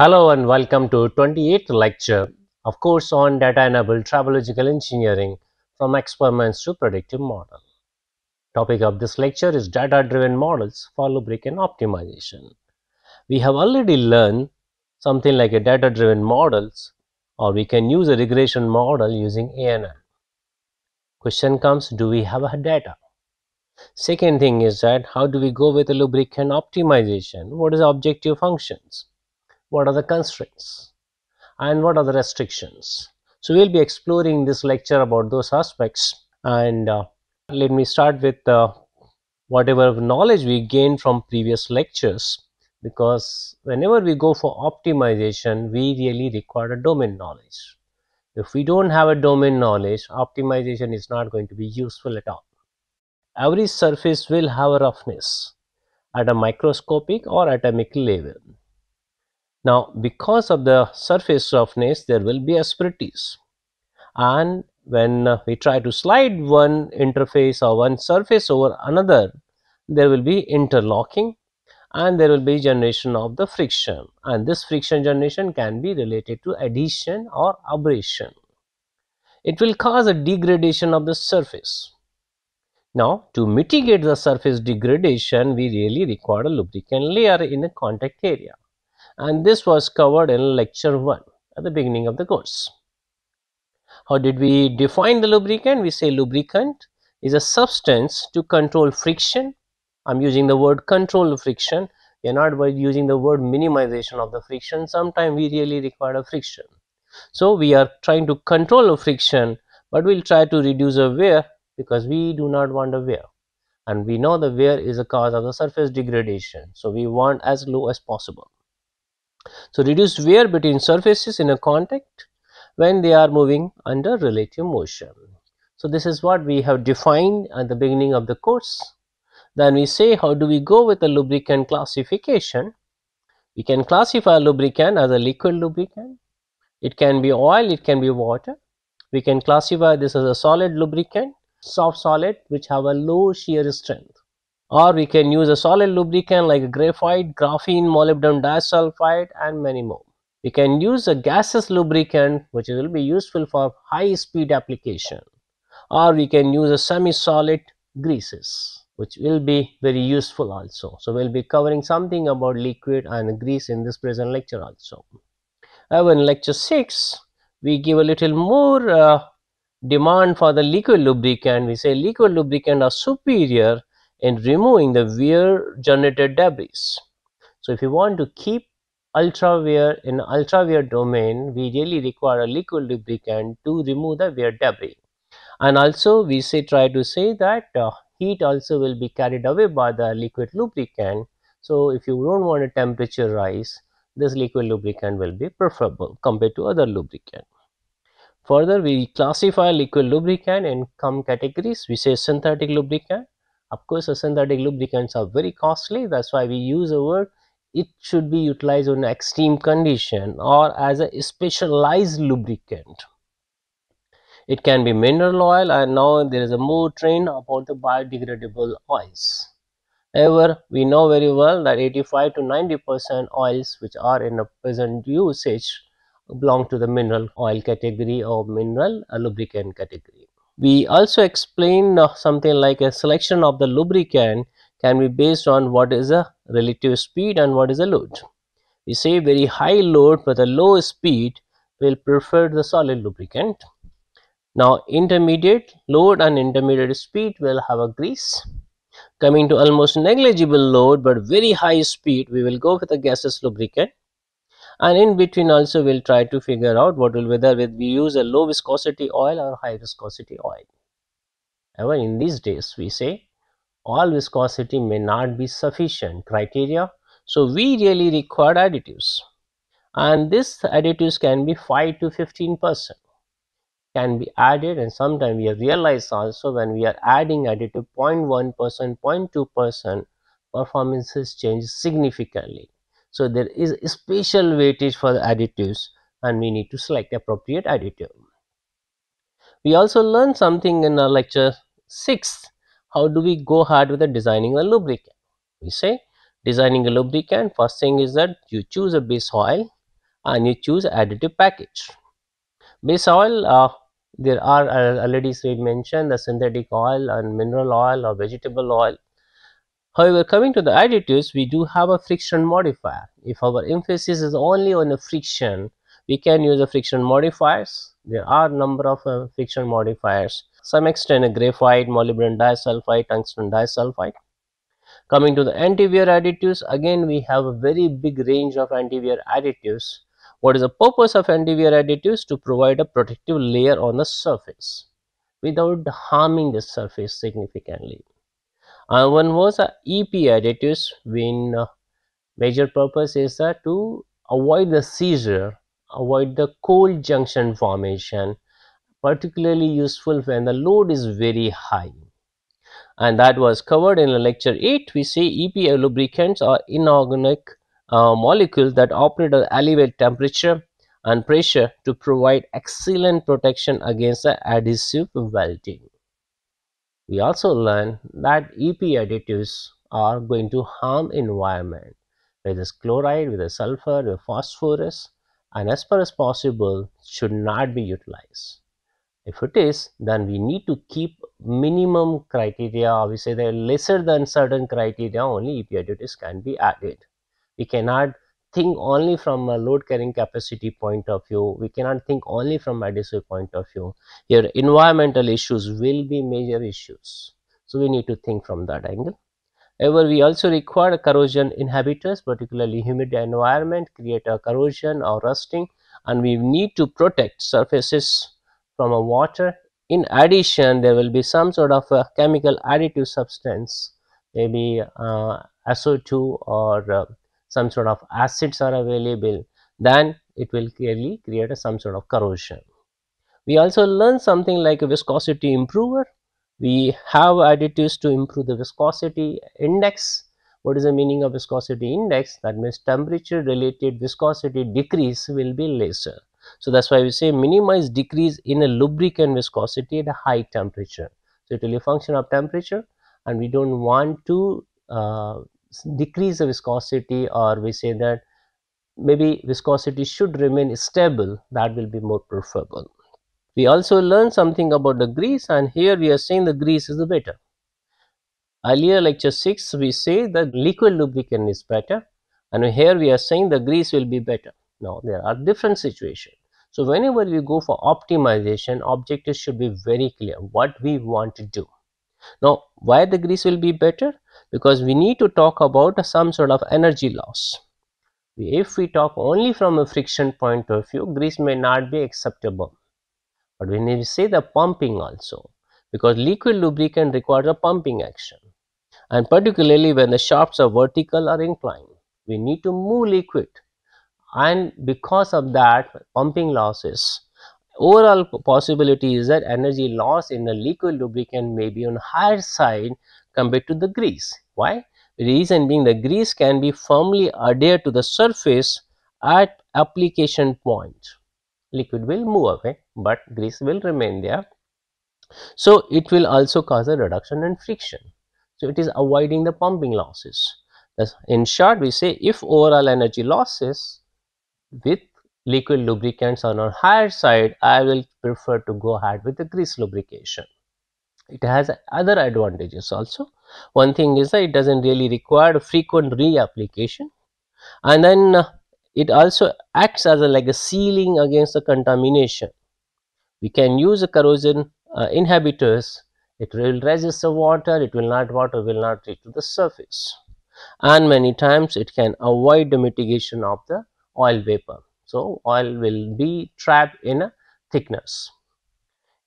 Hello and welcome to 28th lecture of course on data enabled tribological engineering from experiments to predictive model. Topic of this lecture is data driven models for lubricant optimization. We have already learned something like a data driven models or we can use a regression model using ANN. Question comes do we have a data? Second thing is that how do we go with the lubricant optimization? What is objective functions? What are the constraints and what are the restrictions. So, we will be exploring this lecture about those aspects and uh, let me start with uh, whatever knowledge we gained from previous lectures because whenever we go for optimization we really require a domain knowledge. If we do not have a domain knowledge optimization is not going to be useful at all. Every surface will have a roughness at a microscopic or atomic level now, because of the surface roughness, there will be asperities. And when we try to slide one interface or one surface over another, there will be interlocking and there will be generation of the friction. And this friction generation can be related to adhesion or abrasion. It will cause a degradation of the surface. Now, to mitigate the surface degradation, we really require a lubricant layer in a contact area and this was covered in lecture 1 at the beginning of the course. How did we define the lubricant? We say lubricant is a substance to control friction. I am using the word control friction. We are not using the word minimization of the friction. Sometimes we really require a friction. So, we are trying to control a friction, but we will try to reduce a wear because we do not want a wear and we know the wear is a cause of the surface degradation. So, we want as low as possible. So, reduce wear between surfaces in a contact when they are moving under relative motion. So, this is what we have defined at the beginning of the course. Then we say how do we go with the lubricant classification. We can classify lubricant as a liquid lubricant. It can be oil, it can be water. We can classify this as a solid lubricant, soft solid which have a low shear strength or we can use a solid lubricant like graphite, graphene, molybdenum disulfide and many more. We can use a gaseous lubricant which will be useful for high speed application or we can use a semi-solid greases which will be very useful also. So, we will be covering something about liquid and grease in this present lecture also. However, in lecture 6 we give a little more uh, demand for the liquid lubricant. We say liquid lubricant are superior in removing the wear generated debris. So, if you want to keep ultra wear in ultra wear domain, we really require a liquid lubricant to remove the wear debris. And also we say try to say that uh, heat also will be carried away by the liquid lubricant. So, if you do not want a temperature rise, this liquid lubricant will be preferable compared to other lubricant. Further, we classify liquid lubricant in some categories. We say synthetic lubricant, of course, synthetic lubricants are very costly. That's why we use a word. It should be utilized in extreme condition or as a specialized lubricant. It can be mineral oil and now there is a more trend about the biodegradable oils. However, we know very well that 85 to 90 percent oils which are in a present usage belong to the mineral oil category or mineral lubricant category. We also explain uh, something like a selection of the lubricant can be based on what is a relative speed and what is a load. We say very high load but a low speed will prefer the solid lubricant. Now intermediate load and intermediate speed will have a grease. Coming to almost negligible load but very high speed we will go with a gaseous lubricant and in between also we'll try to figure out what will whether we use a low viscosity oil or high viscosity oil. However, in these days we say all viscosity may not be sufficient criteria. So, we really require additives and this additives can be 5 to 15 percent can be added and sometimes we realize also when we are adding additive 0.1 percent 0.2 percent performances change significantly so, there is special weightage for the additives and we need to select appropriate additive. We also learned something in our lecture 6, how do we go ahead with the designing a lubricant. We say designing a lubricant, first thing is that you choose a base oil, and you choose additive package. Base oil, uh, there are uh, already mentioned the synthetic oil and mineral oil or vegetable oil. However, coming to the additives, we do have a friction modifier. If our emphasis is only on the friction, we can use the friction modifiers. There are number of uh, friction modifiers. Some extent graphite, molybdenum disulfide, tungsten disulfide. Coming to the anti-wear additives, again we have a very big range of anti-wear additives. What is the purpose of anti-wear additives? To provide a protective layer on the surface without harming the surface significantly. Uh, one was uh, EP additives when uh, major purpose is uh, to avoid the seizure, avoid the cold junction formation, particularly useful when the load is very high. And that was covered in lecture 8. We say EP lubricants are inorganic uh, molecules that operate at elevated temperature and pressure to provide excellent protection against the adhesive welding. We also learn that EP additives are going to harm environment whether it's chloride, with sulfur, with phosphorus and as far as possible should not be utilized. If it is, then we need to keep minimum criteria, we say lesser than certain criteria only EP additives can be added. We cannot think only from a load carrying capacity point of view. We cannot think only from adhesive point of view. Here environmental issues will be major issues. So we need to think from that angle. However, we also require corrosion inhibitors, particularly humid environment, create a corrosion or rusting and we need to protect surfaces from a water. In addition, there will be some sort of a chemical additive substance, maybe uh, SO2 or uh, some sort of acids are available, then it will clearly create a, some sort of corrosion. We also learn something like a viscosity improver. We have additives to improve the viscosity index. What is the meaning of viscosity index? That means temperature related viscosity decrease will be lesser. So that's why we say minimize decrease in a lubricant viscosity at a high temperature. So it will be a function of temperature and we don't want to uh, decrease the viscosity or we say that maybe viscosity should remain stable that will be more preferable. We also learned something about the grease and here we are saying the grease is the better. Earlier lecture 6 we say that liquid lubricant is better and here we are saying the grease will be better. Now there are different situations. So whenever we go for optimization objectives should be very clear what we want to do. Now why the grease will be better? Because we need to talk about some sort of energy loss. If we talk only from a friction point of view, grease may not be acceptable. But we say the pumping also, because liquid lubricant requires a pumping action and particularly when the shafts are vertical or inclined, we need to move liquid and because of that pumping losses overall possibility is that energy loss in a liquid lubricant may be on higher side compared to the grease. Why? Reason being the grease can be firmly adhered to the surface at application point. Liquid will move away, but grease will remain there. So, it will also cause a reduction in friction. So, it is avoiding the pumping losses. In short, we say if overall energy losses with liquid lubricants are on higher side, I will prefer to go ahead with the grease lubrication it has other advantages also. One thing is that it doesn't really require frequent reapplication. And then uh, it also acts as a, like a sealing against the contamination. We can use a corrosion uh, inhibitors. It will resist the water. It will not water will not reach to the surface. And many times it can avoid the mitigation of the oil vapor. So oil will be trapped in a thickness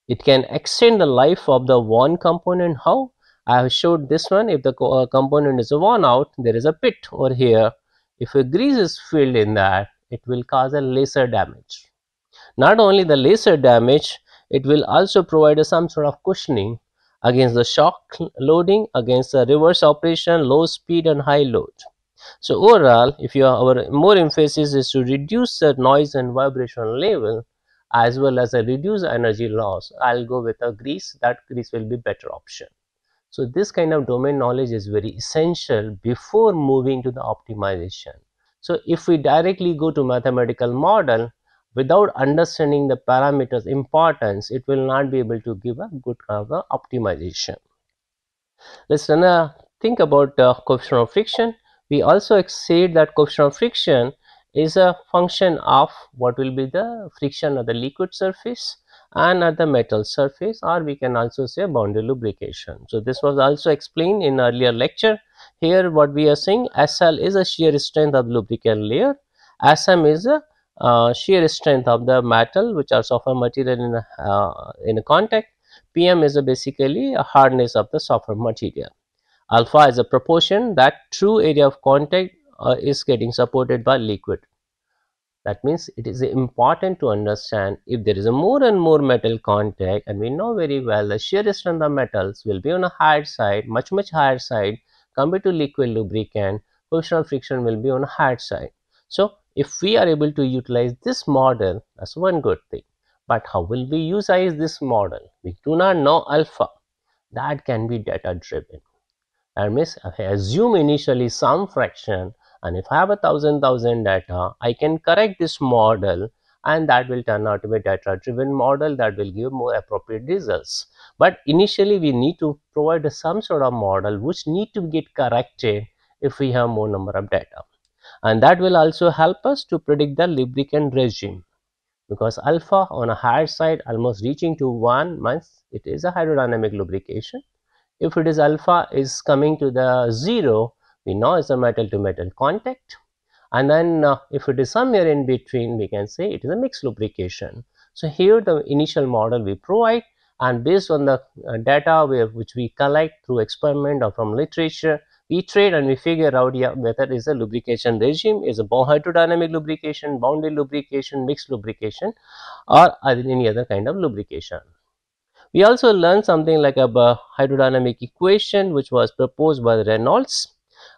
it can extend the life of the worn component. How? I have showed this one. If the uh, component is worn out, there is a pit over here. If a grease is filled in that, it will cause a lesser damage. Not only the lesser damage, it will also provide some sort of cushioning against the shock loading, against the reverse operation, low speed and high load. So overall, if you are, our more emphasis is to reduce the noise and vibration level, as well as a reduced energy loss, I'll go with a grease, that grease will be better option. So this kind of domain knowledge is very essential before moving to the optimization. So, if we directly go to mathematical model without understanding the parameters importance, it will not be able to give a good kind of optimization. Let's uh, think about uh, coefficient of friction. We also said that coefficient of friction is a function of what will be the friction of the liquid surface and at the metal surface or we can also say boundary lubrication. So, this was also explained in earlier lecture. Here what we are saying SL is a shear strength of lubricant layer, SM is a uh, shear strength of the metal which are softer material in a, uh, in a contact, PM is a basically a hardness of the softer material. Alpha is a proportion that true area of contact uh, is getting supported by liquid that means it is important to understand if there is a more and more metal contact and we know very well the shear strength of the metals will be on a higher side, much much higher side compared to liquid lubricant, coefficient friction will be on a higher side. So, if we are able to utilize this model, that's one good thing. But how will we utilize this model? We do not know alpha. That can be data driven. That means assume initially some fraction and if I have a thousand thousand data, I can correct this model and that will turn out to be a data driven model that will give more appropriate results. But initially we need to provide some sort of model which need to get corrected if we have more number of data. And that will also help us to predict the lubricant regime because alpha on a higher side almost reaching to 1 means it is a hydrodynamic lubrication. If it is alpha is coming to the 0 we know it's a metal to metal contact and then uh, if it is somewhere in between we can say it is a mixed lubrication. So, here the initial model we provide and based on the uh, data which we collect through experiment or from literature we trade and we figure out yeah, whether is a lubrication regime is a hydrodynamic lubrication, boundary lubrication, mixed lubrication or any other kind of lubrication. We also learned something like a hydrodynamic equation which was proposed by Reynolds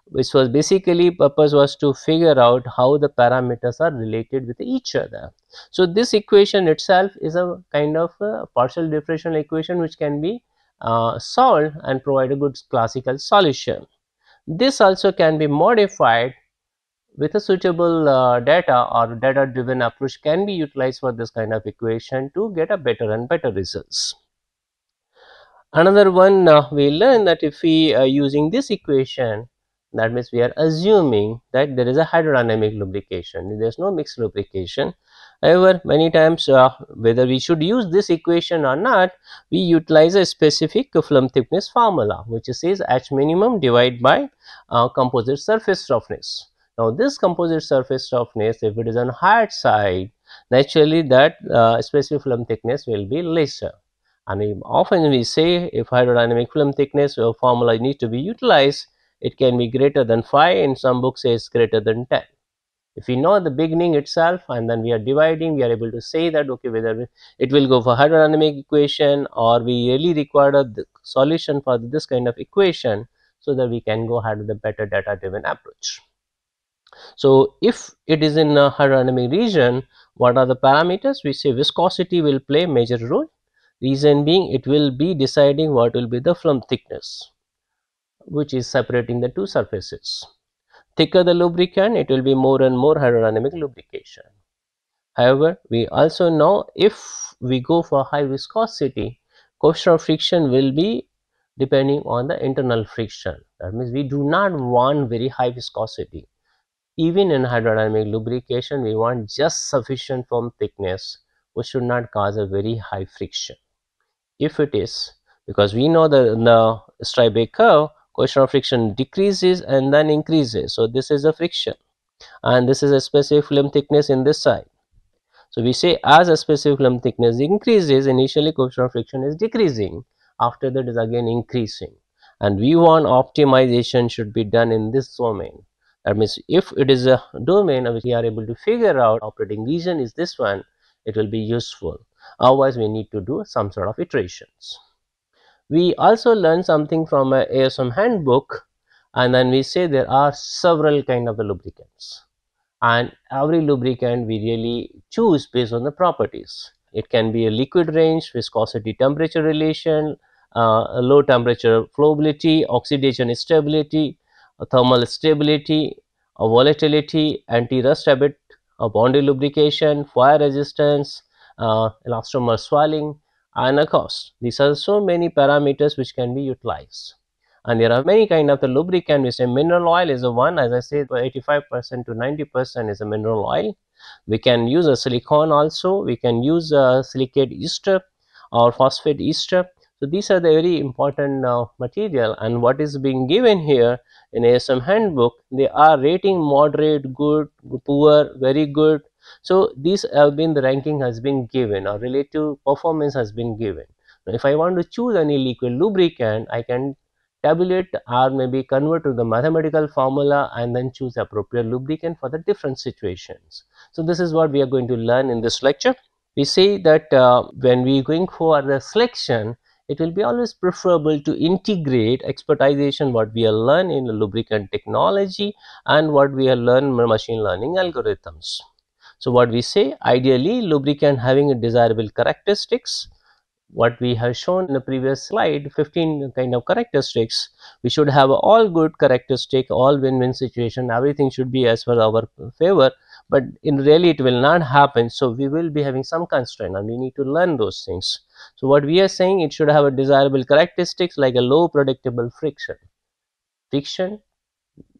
which was basically purpose was to figure out how the parameters are related with each other. So, this equation itself is a kind of a partial differential equation which can be uh, solved and provide a good classical solution. This also can be modified with a suitable uh, data or data driven approach can be utilized for this kind of equation to get a better and better results. Another one uh, we learn that if we are using this equation that means we are assuming that there is a hydrodynamic lubrication. There is no mixed lubrication. However many times uh, whether we should use this equation or not we utilize a specific film thickness formula which says h minimum divided by uh, composite surface roughness. Now this composite surface roughness if it is on hard side naturally that uh, specific film thickness will be lesser. And often we say if hydrodynamic film thickness uh, formula needs to be utilized it can be greater than 5 in some books says greater than 10 if we know the beginning itself and then we are dividing we are able to say that okay whether it will go for hydrodynamic equation or we really require a solution for this kind of equation so that we can go ahead with a better data driven approach. So if it is in a hydrodynamic region what are the parameters? We say viscosity will play major role. Reason being it will be deciding what will be the film thickness which is separating the two surfaces. Thicker the lubricant, it will be more and more hydrodynamic lubrication. However, we also know if we go for high viscosity, coefficient of friction will be depending on the internal friction. That means we do not want very high viscosity. Even in hydrodynamic lubrication, we want just sufficient film thickness which should not cause a very high friction. If it is, because we know that in the Stribeck curve, coefficient of friction decreases and then increases. So, this is a friction and this is a specific film thickness in this side. So, we say as a specific film thickness increases initially coefficient of friction is decreasing after that is again increasing and we want optimization should be done in this domain. That means if it is a domain which we are able to figure out operating region is this one it will be useful otherwise we need to do some sort of iterations. We also learn something from a ASM handbook and then we say there are several kind of the lubricants and every lubricant we really choose based on the properties. It can be a liquid range, viscosity temperature relation, uh, low temperature flowability, oxidation stability, thermal stability volatility, anti-rust habit, boundary lubrication, fire resistance, uh, elastomer swelling and a cost. These are so many parameters which can be utilized. And there are many kind of the lubricant, we say mineral oil is the one, as I said, 85% to 90% is a mineral oil. We can use a silicone also, we can use a silicate ester or phosphate ester. So, these are the very important uh, material and what is being given here in ASM handbook, they are rating moderate, good, poor, very good. So, these have been the ranking has been given or relative performance has been given. Now, if I want to choose any liquid lubricant, I can tabulate or maybe convert to the mathematical formula and then choose appropriate lubricant for the different situations. So, this is what we are going to learn in this lecture. We say that uh, when we going for the selection, it will be always preferable to integrate expertization what we have learned in lubricant technology and what we have learned machine learning algorithms. So, what we say ideally lubricant having a desirable characteristics what we have shown in the previous slide 15 kind of characteristics we should have all good characteristic all win-win situation everything should be as per our favor but in really it will not happen. So we will be having some constraint and we need to learn those things. So what we are saying it should have a desirable characteristics like a low predictable friction. Friction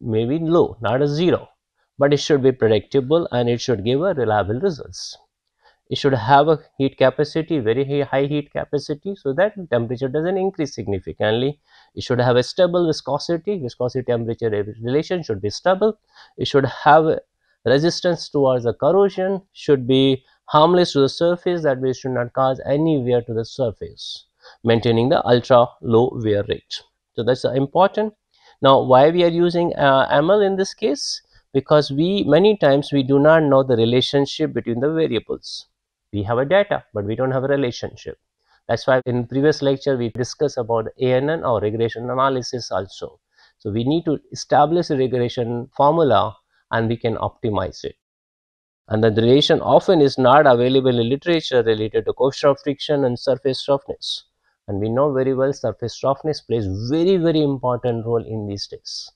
may be low not a zero but it should be predictable and it should give a reliable results. It should have a heat capacity very high heat capacity so that temperature doesn't increase significantly. It should have a stable viscosity. Viscosity temperature relation should be stable. It should have resistance towards the corrosion should be harmless to the surface that way should not cause any wear to the surface maintaining the ultra low wear rate. So that's important. Now why we are using uh, ml in this case because we many times we do not know the relationship between the variables. We have a data but we don't have a relationship. That's why in previous lecture we discussed about ANN or regression analysis also. So we need to establish a regression formula and we can optimize it. And the relation often is not available in literature related to coefficient of friction and surface roughness. And we know very well surface roughness plays very very important role in these days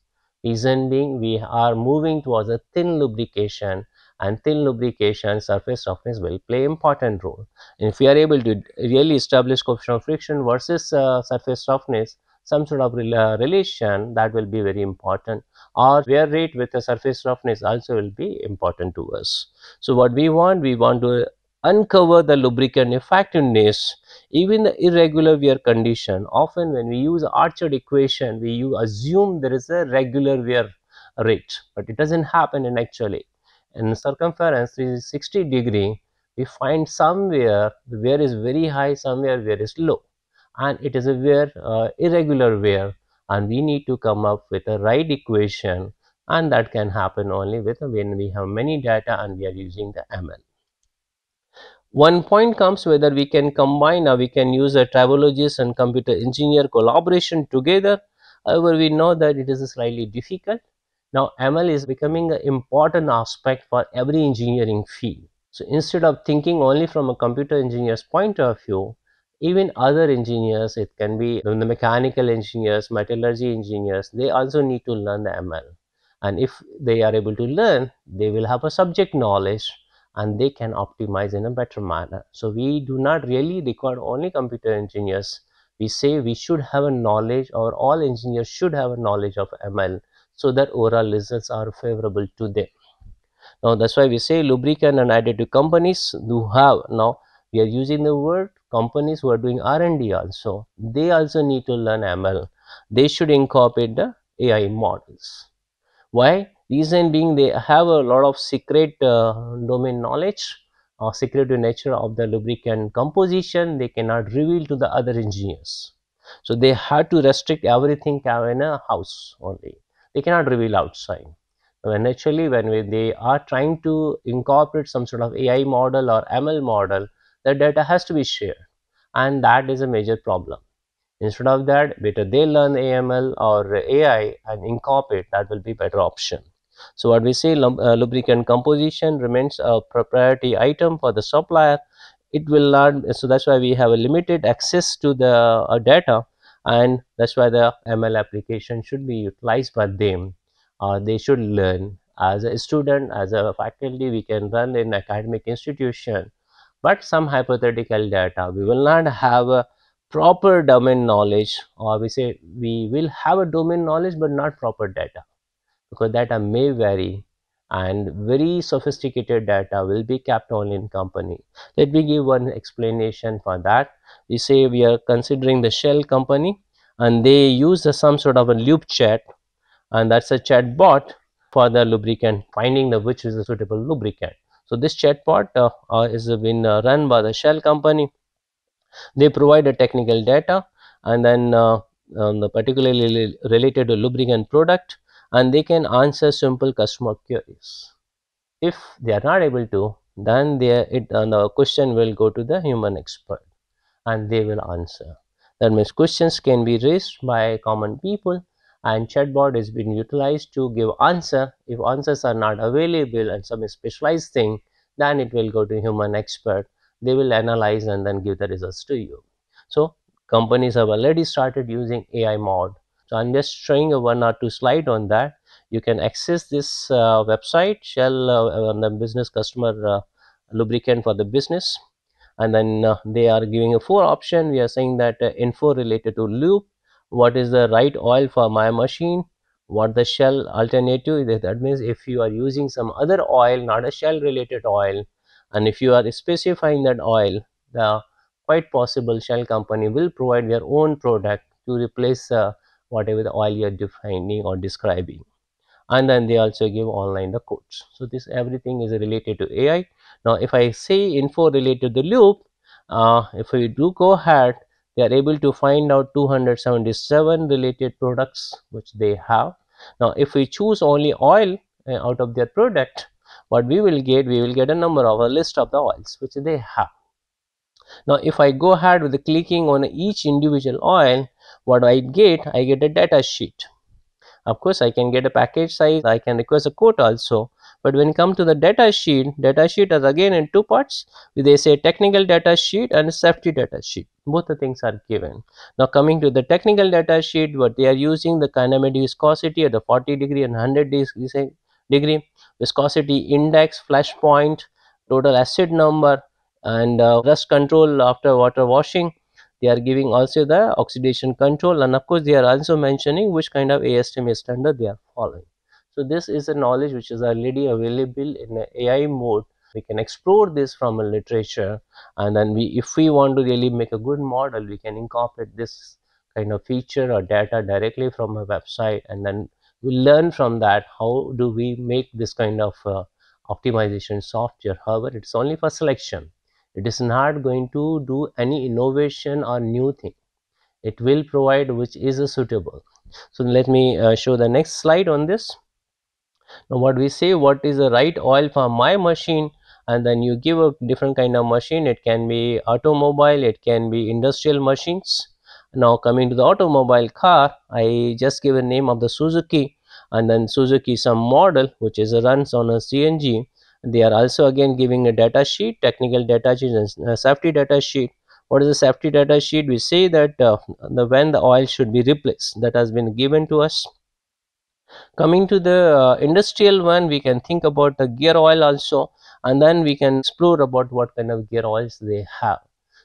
reason being we are moving towards a thin lubrication and thin lubrication surface roughness will play important role. And if we are able to really establish coefficient of friction versus uh, surface roughness, some sort of uh, relation that will be very important or wear rate with the surface roughness also will be important to us. So, what we want, we want to uncover the lubricant effectiveness even the irregular wear condition. Often when we use Archard equation, we assume there is a regular wear rate, but it doesn't happen in actually in circumference 360 degree we find somewhere the wear is very high somewhere wear is low and it is a wear uh, irregular wear and we need to come up with a right equation and that can happen only with when we have many data and we are using the ML. One point comes whether we can combine or we can use a tribologist and computer engineer collaboration together. However, we know that it is slightly difficult now ML is becoming an important aspect for every engineering field. So instead of thinking only from a computer engineer's point of view, even other engineers, it can be the mechanical engineers, metallurgy engineers, they also need to learn the ML. And if they are able to learn, they will have a subject knowledge and they can optimize in a better manner. So we do not really require only computer engineers. We say we should have a knowledge or all engineers should have a knowledge of ML so that overall results are favorable to them. Now that's why we say lubricant and additive companies do have now we are using the word companies who are doing R&D also they also need to learn ML they should incorporate the AI models why reason being they have a lot of secret uh, domain knowledge or secretive nature of the lubricant composition they cannot reveal to the other engineers so they had to restrict everything in a house only they cannot reveal outside. When actually when we, they are trying to incorporate some sort of AI model or ML model, the data has to be shared and that is a major problem. Instead of that, better they learn AML or AI and incorporate that will be better option. So what we say uh, lubricant composition remains a proprietary item for the supplier. It will not, so that's why we have a limited access to the uh, data and that's why the ML application should be utilized by them. Uh, they should learn. As a student, as a faculty, we can run in academic institution, but some hypothetical data, we will not have a proper domain knowledge or we say we will have a domain knowledge but not proper data because data may vary and very sophisticated data will be kept only in company. Let me give one explanation for that. We say we are considering the Shell company and they use some sort of a LubeChat and that's a chat bot for the lubricant finding the which is a suitable lubricant. So this chatbot uh, uh, is been uh, run by the Shell company. They provide a technical data and then uh, um, the particularly related to lubricant product and they can answer simple customer queries. If they are not able to, then they, it, uh, the question will go to the human expert and they will answer. That means questions can be raised by common people and chatbot is being utilized to give answer. If answers are not available and some specialized thing, then it will go to human expert. They will analyze and then give the results to you. So companies have already started using AI mode so i'm just showing a one or two slide on that you can access this uh, website shell uh, the business customer uh, lubricant for the business. And then uh, they are giving a four option. We are saying that uh, info related to loop what is the right oil for my machine what the shell alternative that means if you are using some other oil not a shell related oil and if you are specifying that oil the quite possible shell company will provide their own product to replace uh, whatever the oil you are defining or describing. And then they also give online the codes. So this everything is related to ai now if i say info related to the loop uh, if we do go ahead they are able to find out 277 related products which they have. Now if we choose only oil uh, out of their product what we will get we will get a number of a list of the oils which they have. Now if i go ahead with clicking on each individual oil what I get? I get a data sheet. Of course I can get a package size. I can request a quote also. But when come to the data sheet data sheet is again in two parts. They say technical data sheet and safety data sheet. Both the things are given. Now coming to the technical data sheet what they are using the kinematic viscosity at the 40 degree and 100 degree viscosity index flash point total acid number and uh, rust control after water washing they are giving also the oxidation control and of course they are also mentioning which kind of ASTM standard they are following. So this is a knowledge which is already available in AI mode. We can explore this from a literature and then we if we want to really make a good model we can incorporate this kind of feature or data directly from a website and then we learn from that how do we make this kind of uh, optimization software however it's only for selection it is not going to do any innovation or new thing. It will provide which is suitable. So let me uh, show the next slide on this. Now what we say what is the right oil for my machine? And then you give a different kind of machine. It can be automobile it can be industrial machines. Now coming to the automobile car i just give a name of the suzuki. And then suzuki some model which is runs on a cng they are also again giving a data sheet technical data sheet and safety data sheet. What is the safety data sheet? We say that uh, the when the oil should be replaced. That has been given to us. Coming to the uh, industrial one we can think about the gear oil also and then we can explore about what kind of gear oils they have.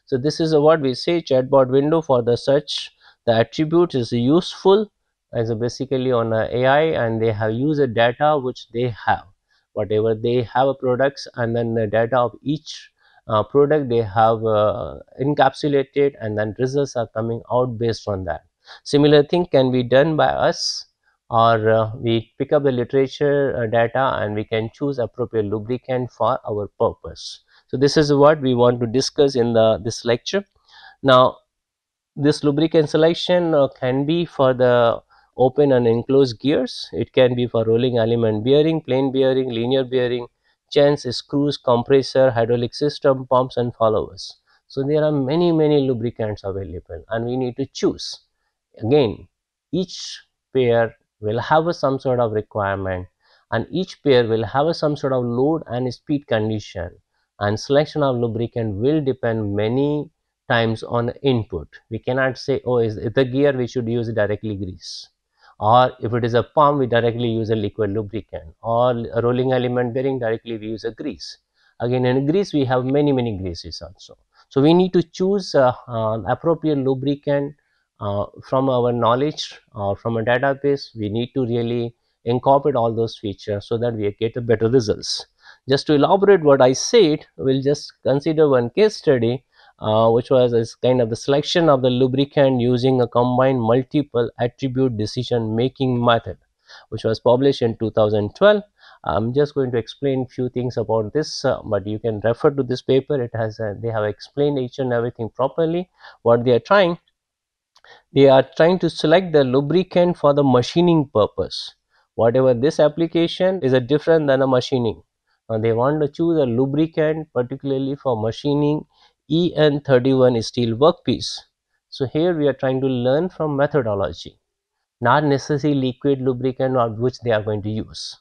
So this is what we say chatbot window for the search. The attribute is useful as basically on ai and they have used data which they have whatever they have products and then the data of each uh, product they have uh, encapsulated and then results are coming out based on that. Similar thing can be done by us or uh, we pick up the literature uh, data and we can choose appropriate lubricant for our purpose. So this is what we want to discuss in the this lecture. Now this lubricant selection uh, can be for the open and enclosed gears. It can be for rolling element bearing, plain bearing, linear bearing, chains, screws, compressor, hydraulic system, pumps and followers. So there are many many lubricants available and we need to choose. Again each pair will have some sort of requirement and each pair will have some sort of load and speed condition and selection of lubricant will depend many times on input. We cannot say oh is the gear we should use directly grease or if it is a pump we directly use a liquid lubricant or a rolling element bearing directly we use a grease. Again in grease we have many many greases also. So, we need to choose uh, uh, appropriate lubricant uh, from our knowledge or from a database we need to really incorporate all those features so that we get a better results. Just to elaborate what I said, we will just consider one case study uh, which was as kind of the selection of the lubricant using a combined multiple attribute decision making method which was published in 2012. I'm just going to explain few things about this, uh, but you can refer to this paper. It has uh, they have explained each and everything properly. What they are trying, they are trying to select the lubricant for the machining purpose. Whatever this application is a different than a machining. They want to choose a lubricant particularly for machining EN31 steel workpiece. So here we are trying to learn from methodology, not necessarily liquid lubricant or which they are going to use.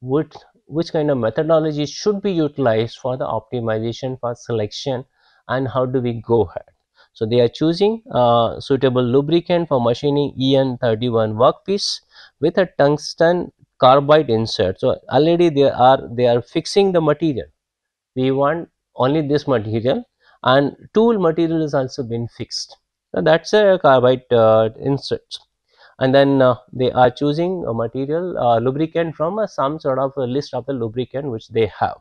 Which, which kind of methodology should be utilized for the optimization for selection and how do we go ahead. So they are choosing a suitable lubricant for machining EN31 workpiece with a tungsten carbide insert. So already they are they are fixing the material. We want only this material and tool material is also been fixed. So that's a carbide uh, insert and then uh, they are choosing a material uh, lubricant from uh, some sort of a list of the lubricant which they have.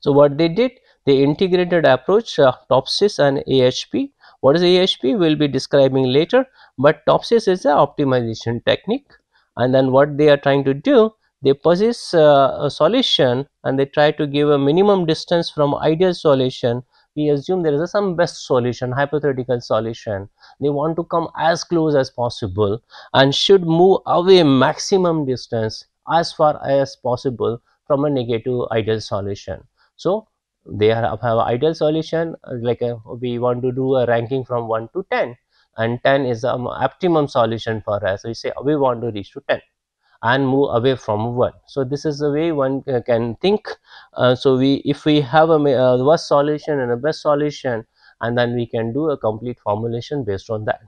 So what they did they integrated approach uh, TOPSIS and AHP. What is AHP we will be describing later but TOPSIS is an optimization technique and then what they are trying to do they possess uh, a solution and they try to give a minimum distance from ideal solution we assume there is a some best solution hypothetical solution. They want to come as close as possible and should move away maximum distance as far as possible from a negative ideal solution. So they have, ideal solution like a, we want to do a ranking from 1 to 10 and 10 is the um, optimum solution for us. We say we want to reach to 10 and move away from 1 so this is the way one uh, can think. Uh, so we if we have a uh, worst solution and a best solution and then we can do a complete formulation based on that.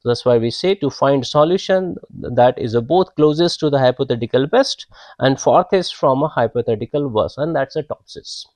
So that's why we say to find solution that is both closest to the hypothetical best and farthest from a hypothetical worst and that's a TOPSIS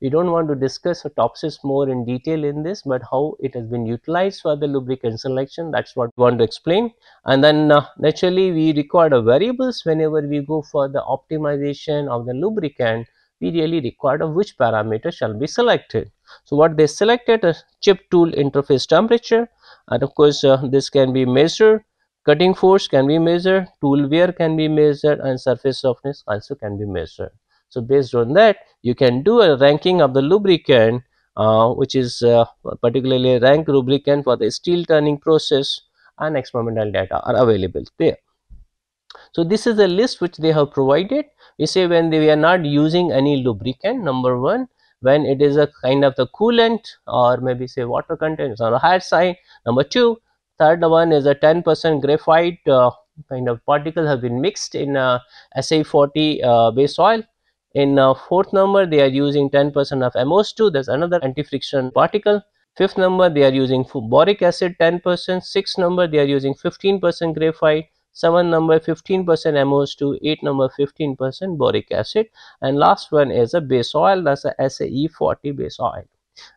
we don't want to discuss TOPSIS more in detail in this but how it has been utilized for the lubricant selection that's what we want to explain. And then uh, naturally we require variables whenever we go for the optimization of the lubricant. We really require which parameter shall be selected. So what they selected a chip tool interface temperature. And of course uh, this can be measured. Cutting force can be measured. Tool wear can be measured. And surface softness also can be measured so based on that, you can do a ranking of the lubricant, uh, which is uh, particularly rank lubricant for the steel turning process and experimental data are available there. So this is a list which they have provided. We say when they are not using any lubricant, number one, when it is a kind of the coolant or maybe say water content is on the higher side. Number two, third one is a 10% graphite uh, kind of particles have been mixed in uh, SA40 uh, base oil in uh, fourth number, they are using 10% of MOS2, that's another anti-friction particle. Fifth number, they are using boric acid 10%. Sixth number, they are using 15% graphite. Seventh number, 15% MOS2. Eighth number, 15% boric acid. And last one is a base oil, that's a SAE40 base oil.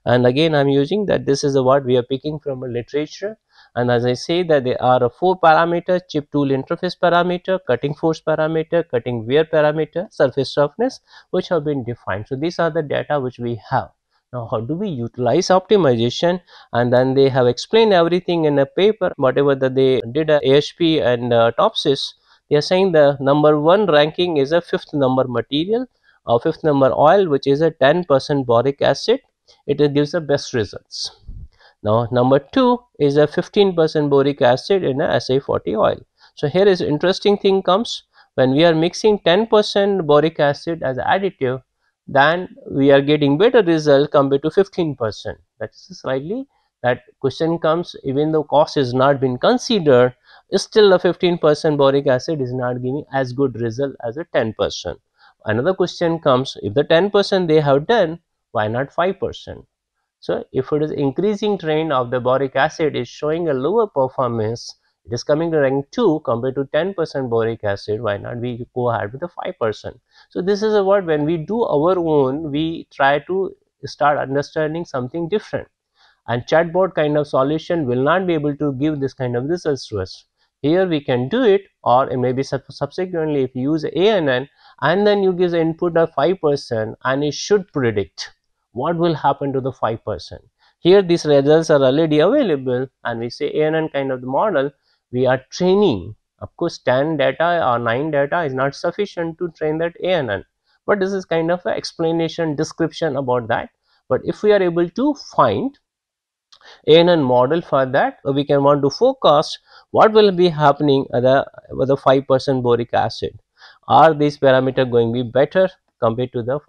And again, I'm using that this is the word we are picking from a literature and as I say that there are four parameters chip tool interface parameter, cutting force parameter, cutting wear parameter, surface roughness which have been defined. So, these are the data which we have. Now, how do we utilize optimization and then they have explained everything in a paper whatever that they did a AHP and uh, TOPSIS they are saying the number one ranking is a fifth number material or fifth number oil which is a 10% boric acid it gives the best results now number two is a 15% boric acid in a SA40 oil. So here is interesting thing comes when we are mixing 10% boric acid as additive then we are getting better result compared to 15% that is slightly that question comes even though cost is not been considered still a 15% boric acid is not giving as good result as a 10%. Another question comes if the 10% they have done why not 5%? So, if it is increasing trend of the boric acid is showing a lower performance it is coming to rank 2 compared to 10% boric acid why not we go ahead with the 5% so this is a what when we do our own we try to start understanding something different. And chatbot kind of solution will not be able to give this kind of results to us. Here we can do it or maybe subsequently if you use ANN and then you give the input of 5% and it should predict what will happen to the 5%. Here these results are already available and we say ANN kind of the model we are training. Of course 10 data or 9 data is not sufficient to train that ANN but this is kind of an explanation description about that. But if we are able to find ANN model for that we can want to forecast what will be happening with the 5% boric acid. Are these parameter going to be better compared to the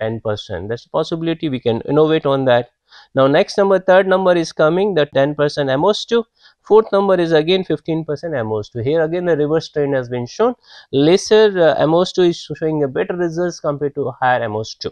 10 percent. That's a possibility we can innovate on that. Now next number third number is coming the 10 percent MOS2 fourth number is again 15 percent MOS2 here again the reverse trend has been shown. Lesser uh, MOS2 is showing a better results compared to higher MOS2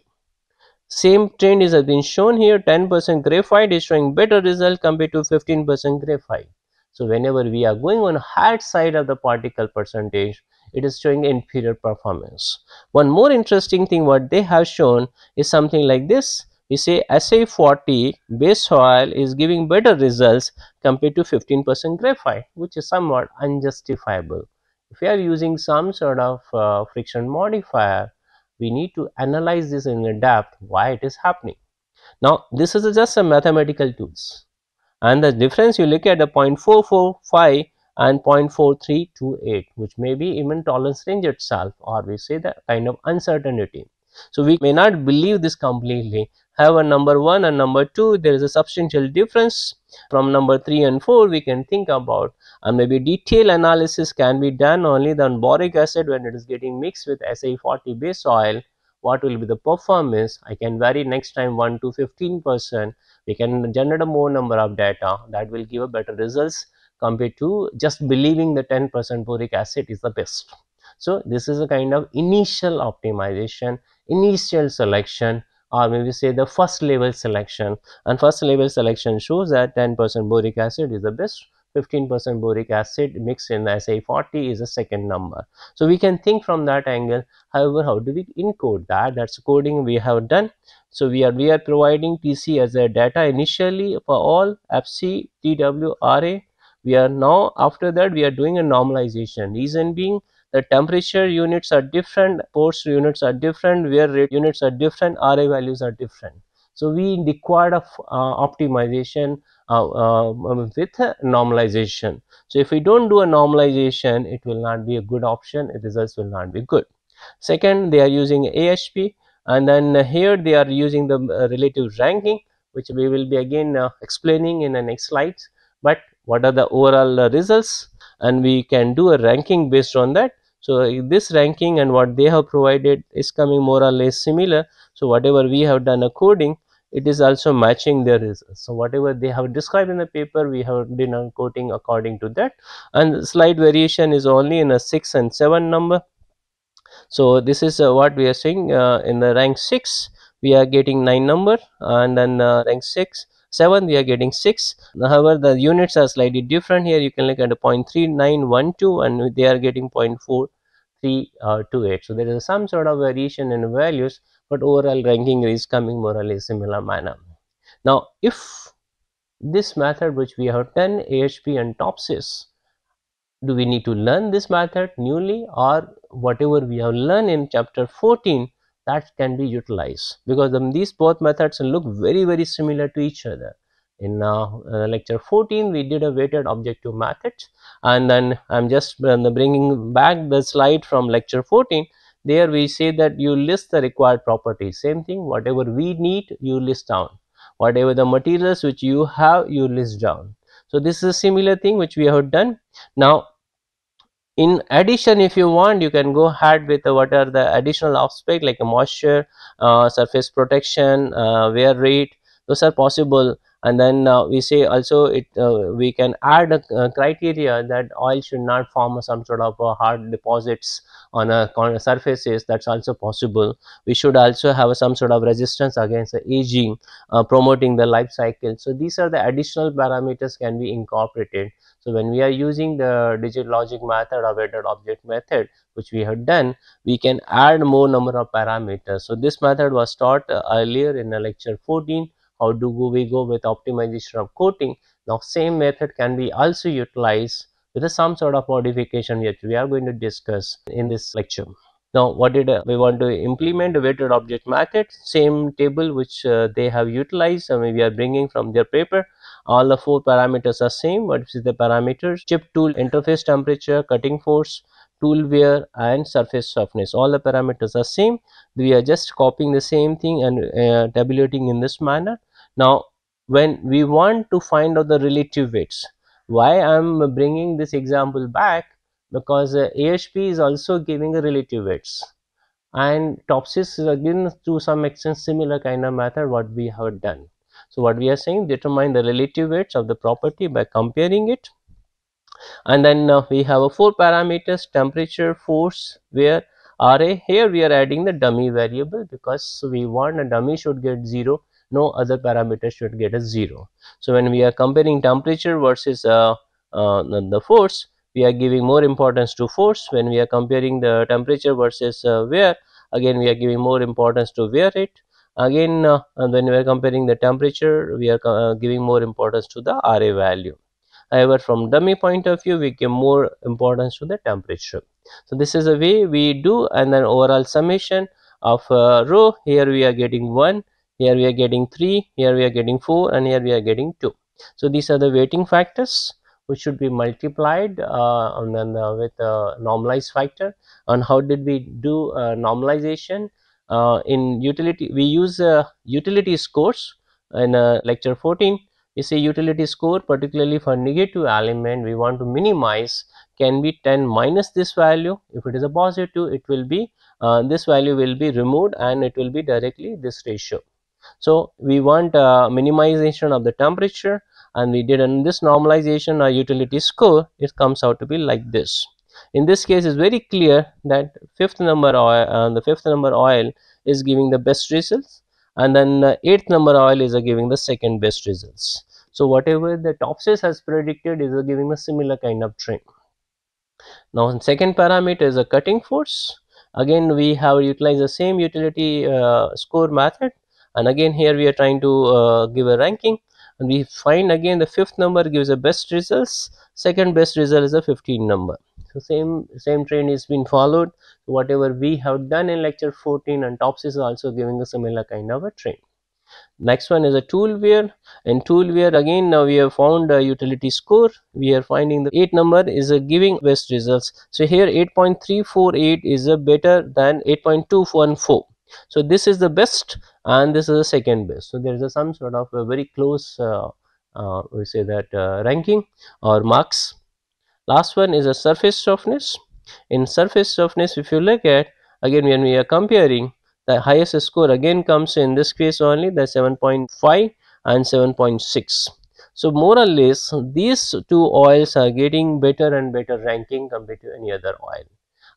same trend is has been shown here. 10 percent graphite is showing better result compared to 15 percent graphite. So whenever we are going on higher side of the particle percentage it is showing inferior performance. One more interesting thing what they have shown is something like this. We say SA40 base oil is giving better results compared to 15% graphite which is somewhat unjustifiable. If we are using some sort of uh, friction modifier, we need to analyze this in depth why it is happening. Now this is just a mathematical tools and the difference you look at the 0.445 and 0.4328 which may be even tolerance range itself or we say the kind of uncertainty. So, we may not believe this completely. However number 1 and number 2 there is a substantial difference. From number 3 and 4 we can think about and maybe detailed analysis can be done only on boric acid when it is getting mixed with SA40 base oil. What will be the performance? I can vary next time 1 to 15 percent. We can generate a more number of data. That will give a better results compared to just believing the 10 percent boric acid is the best. So, this is a kind of initial optimization, initial selection or maybe say the first level selection and first level selection shows that 10 percent boric acid is the best 15 percent boric acid mixed in SA40 is a second number. So, we can think from that angle however, how do we encode that that is coding we have done. So, we are we are providing TC as a data initially for all FC, TW, RA we are now after that we are doing a normalization. Reason being the temperature units are different force units are different wear rate units are different ra values are different. So we required of uh, optimization uh, uh, with normalization. So if we don't do a normalization it will not be a good option results will not be good. Second they are using AHP and then here they are using the uh, relative ranking which we will be again uh, explaining in the next slides. But what are the overall uh, results and we can do a ranking based on that. So, this ranking and what they have provided is coming more or less similar. So, whatever we have done a coding it is also matching their results. So, whatever they have described in the paper we have been coding according to that and slight variation is only in a 6 and 7 number. So, this is uh, what we are saying uh, in the rank 6 we are getting 9 number and then uh, rank 6 7 we are getting 6 however the units are slightly different here. You can look at a 0.3912 and they are getting 0.4328 uh, so there is some sort of variation in values but overall ranking is coming more or less similar manner. Now if this method which we have done AHP and TOPSIS do we need to learn this method newly or whatever we have learned in chapter 14 that can be utilized. Because these both methods look very very similar to each other. In uh, uh, lecture 14 we did a weighted objective method and then i'm just uh, bringing back the slide from lecture 14 there we say that you list the required properties. Same thing whatever we need you list down. Whatever the materials which you have you list down. So this is a similar thing which we have done. Now in addition if you want you can go ahead with uh, what are the additional aspect like a moisture uh, surface protection uh, wear rate. Those are possible. And then uh, we say also it uh, we can add a, a, criteria that oil should not form some sort of hard deposits on a, on surfaces. That's also possible. We should also have some sort of resistance against aging uh, promoting the life cycle. So these are the additional parameters can be incorporated so when we are using the digit logic method or weighted object method which we have done we can add more number of parameters. So this method was taught uh, earlier in lecture 14 how do we go with optimization of coating. Now same method can be also utilized with some sort of modification which we are going to discuss in this lecture. Now what did uh, we want to implement weighted object method? Same table which uh, they have utilized I mean we are bringing from their paper all the four parameters are same what is the parameters. Chip tool interface temperature cutting force tool wear and surface softness. All the parameters are same. We are just copying the same thing and uh, tabulating in this manner. Now when we want to find out the relative weights why I'm bringing this example back? Because uh, AHP is also giving a relative weights. And TOPSIS is again to some extent similar kind of method what we have done. So, what we are saying determine the relative weights of the property by comparing it and then uh, we have a four parameters temperature, force, wear, RA. Here we are adding the dummy variable because we want a dummy should get 0 no other parameter should get a 0. So, when we are comparing temperature versus uh, uh, the force we are giving more importance to force when we are comparing the temperature versus uh, wear again we are giving more importance to wear rate again uh, when we are comparing the temperature we are uh, giving more importance to the RA value. However from dummy point of view we give more importance to the temperature. So, this is a way we do and then overall summation of uh, row here we are getting 1 here we are getting 3 here we are getting 4 and here we are getting 2 so these are the weighting factors which should be multiplied uh, and then uh, with a normalized factor. And how did we do uh, normalization in utility we use utility scores in uh, lecture 14 is a utility score particularly for negative element we want to minimize can be 10 minus this value. If it is a positive it will be uh, this value will be removed and it will be directly this ratio. So, we want uh, minimization of the temperature and we did in this normalization or utility score it comes out to be like this. In this case it is very clear that fifth number oil uh, the fifth number oil is giving the best results and then uh, eighth number oil is uh, giving the second best results. So, whatever the TOPSIS has predicted is giving a similar kind of trend. Now, second parameter is a cutting force again we have utilized the same utility uh, score method and again here we are trying to uh, give a ranking and we find again the fifth number gives the best results second best result is a 15 number so same same trend is been followed. Whatever we have done in lecture 14 and TOPSIS is also giving a similar kind of a trend next one is a tool wear. In tool wear again now we have found a utility score. We are finding the 8 number is a giving best results. So here 8.348 is a better than 8.214 so this is the best and this is the second best. So there is a some sort of a very close uh, uh, we say that uh, ranking or marks last one is a surface softness. In surface softness if you look at again when we are comparing the highest score again comes in this case only the 7.5 and 7.6 so more or less these two oils are getting better and better ranking compared to any other oil.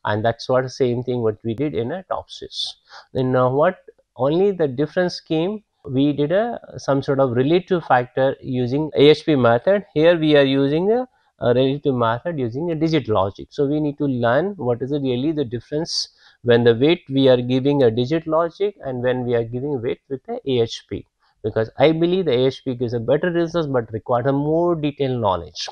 And that's what same thing what we did in a TOPSIS. Then uh, what only the difference came we did a some sort of relative factor using AHP method. Here we are using a, Uh, a relative method using a digit logic. So, we need to learn what is really the difference when the weight we are giving a digit logic and when we are giving weight with the AHP because I believe the AHP gives a better results but requires a more detailed knowledge.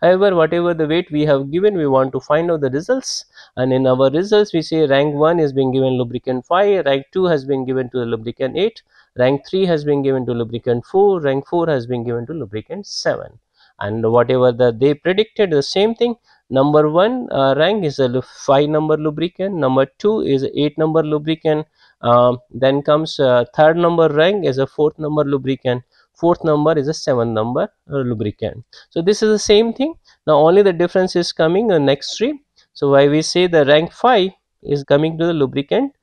However, whatever the weight we have given, we want to find out the results and in our results we say rank 1 is being given lubricant 5, rank 2 has been given to the lubricant 8, rank 3 has been given to lubricant 4, rank 4 has been given to lubricant 7 and whatever the they predicted the same thing. Number 1 uh, rank is a 5 number lubricant, number 2 is 8 number lubricant, uh, then comes uh, third number rank is a fourth number lubricant. Fourth number is a seven number uh, lubricant. So, this is the same thing. Now only the difference is coming in next three. So, why we say the rank 5 is coming to the lubricant?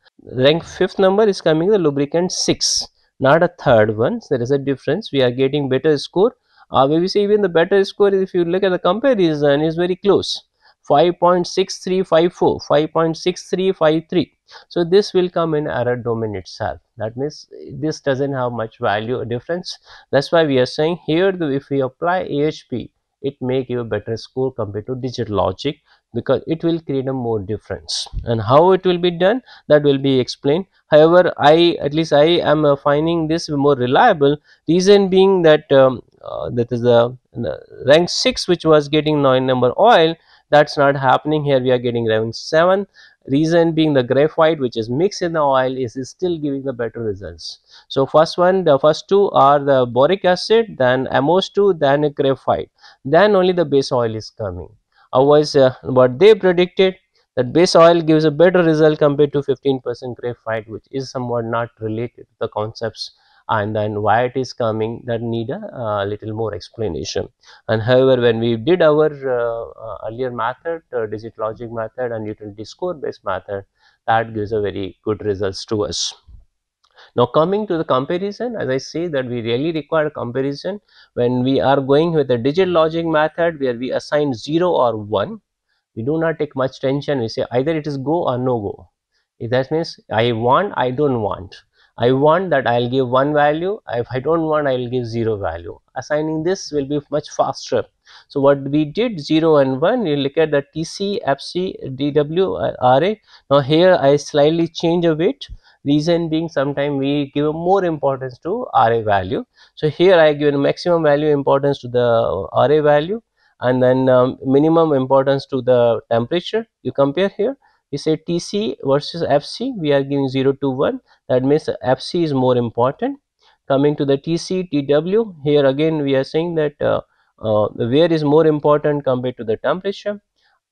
Rank fifth number is coming the lubricant 6 not a third one. So there is a difference. We are getting better score uh, we see even the better score if you look at the comparison is very close. 5.6354 5.6353 so this will come in error domain itself. That means this doesn't have much value difference. That's why we are saying here if we apply AHP it may give a better score compared to digit logic because it will create a more difference. And how it will be done that will be explained. However i at least i am uh, finding this more reliable. Reason being that um, uh, that is the, rank 6 which was getting 9 number oil. That's not happening here. We are getting rank 7 reason being the graphite which is mixed in the oil is, is still giving the better results. So first one the first two are the boric acid then MOS2 then graphite. Then only the base oil is coming. Otherwise uh, what they predicted that base oil gives a better result compared to 15% graphite which is somewhat not related to the concepts and then why it is coming that need a uh, little more explanation. And however when we did our uh, uh, earlier method digit logic method and utility score based method that gives a very good results to us. Now coming to the comparison as I say that we really require comparison. When we are going with a digit logic method where we assign 0 or 1 we do not take much tension. We say either it is go or no go. If that means I want I do not want I want that I will give one value. If I do not want I will give 0 value. Assigning this will be much faster. So, what we did 0 and 1 you look at the TC, FC, TW, RA now here I slightly change a bit. Reason being sometimes we give more importance to RA value. So, here I give maximum value importance to the RA value and then um, minimum importance to the temperature. You compare here we say TC versus FC we are giving 0 to 1 that means FC is more important. Coming to the TC, TW here again we are saying that uh, uh, wear is more important compared to the temperature.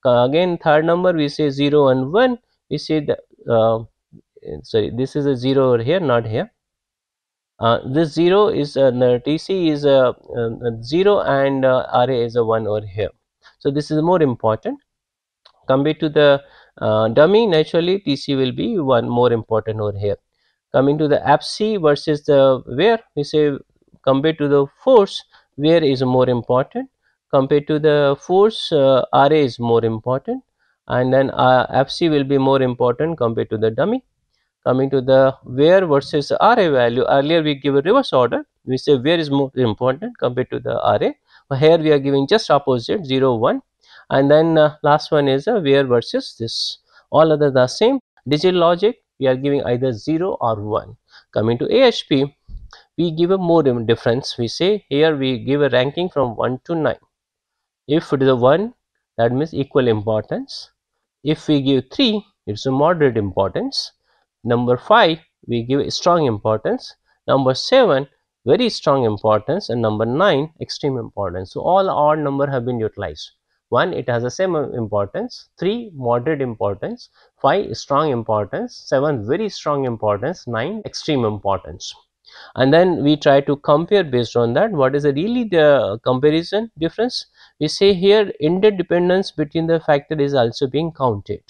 Uh, again third number we say 0 and 1 we say that uh, sorry this is a 0 over here not here. Uh, this 0 is uh, the TC is a 0 and RA is a 1 over here. So, this is more important compared to the uh, dummy naturally TC will be one more important over here. Coming to the FC versus the wear we say compared to the force wear is more important. Compared to the force uh, RA is more important. And then uh, FC will be more important compared to the dummy. Coming to the wear versus RA value earlier we give a reverse order. We say wear is more important compared to the RA but here we are giving just opposite 0 1 and then uh, last one is a wear versus this. All other the same. Digit logic we are giving either 0 or 1 coming to AHP we give a more difference. We say here we give a ranking from 1 to 9 if it is a 1 that means equal importance. If we give 3 it's a moderate importance. Number 5 we give strong importance. Number 7 very strong importance. And number 9 extreme importance. So all odd number have been utilized 1 it has the same importance, 3 moderate importance, 5 strong importance, 7 very strong importance, 9 extreme importance. And then we try to compare based on that. What is really the comparison difference. We say here interdependence between the factor is also being counted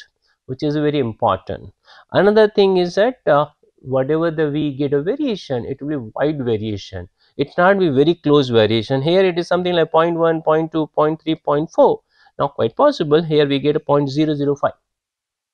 which is very important. Another thing is that uh, whatever the we get a variation it will be wide variation. It not be very close variation. Here it is something like 0 0.1 0 0.2 0 0.3 0 0.4 now quite possible here we get a 0.005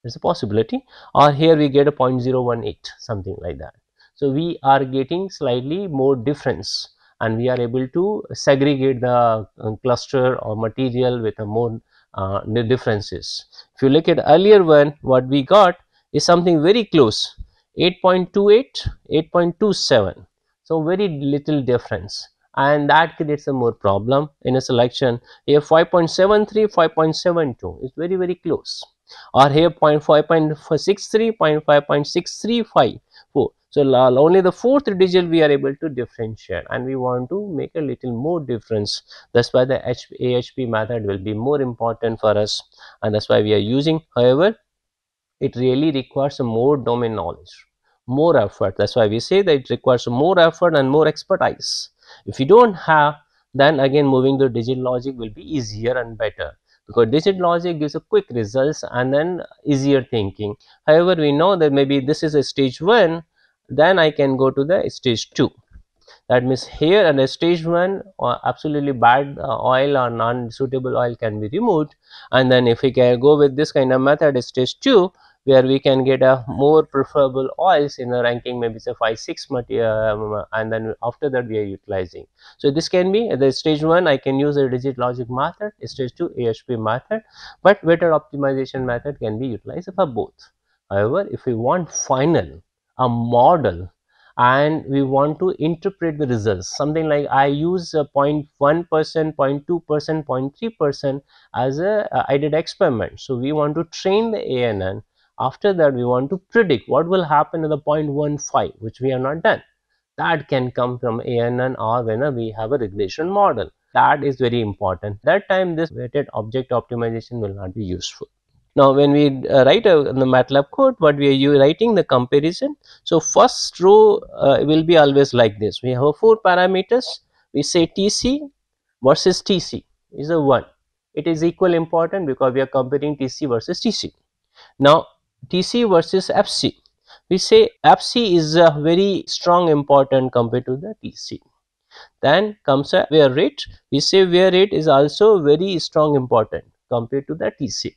there's a possibility or here we get a 0.018 something like that. So we are getting slightly more difference and we are able to segregate the uh, cluster or material with a more uh, differences. If you look at earlier one what we got is something very close 8.28 8.27 so very little difference and that creates a more problem in a selection. Here 5.73 5.72 is very very close. Or here 0.5.63 0.5.635 so only the fourth digit we are able to differentiate. And we want to make a little more difference. That's why the AHP method will be more important for us. And that's why we are using. However it really requires more domain knowledge more effort. That's why we say that it requires more effort and more expertise if you don't have then again moving to digit logic will be easier and better. Because digit logic gives a quick results and then easier thinking. However, we know that maybe this is a stage 1 then I can go to the stage 2 that means here and stage 1 uh, absolutely bad uh, oil or non-suitable oil can be removed. And then if we can go with this kind of method stage 2 where we can get a more preferable oils in the ranking maybe say 5 6 material um, and then after that we are utilizing. So, this can be the stage 1 I can use a digit logic method stage 2 AHP method but weighted optimization method can be utilized for both. However, if we want final a model and we want to interpret the results something like I use 0.1 percent 0.2 percent 0.3 percent as a uh, I did experiment. So, we want to train the ANN after that we want to predict what will happen in the 0.15 which we have not done. That can come from ANN or when we have a regression model. That is very important. That time this weighted object optimization will not be useful. Now, when we uh, write uh, the MATLAB code, what we are writing the comparison. So, first row uh, will be always like this. We have four parameters. We say TC versus TC is a 1. It is equal important because we are comparing TC versus TC. Now, TC versus FC. We say FC is a very strong important compared to the TC. Then comes a wear rate. We say wear rate is also very strong important compared to the TC.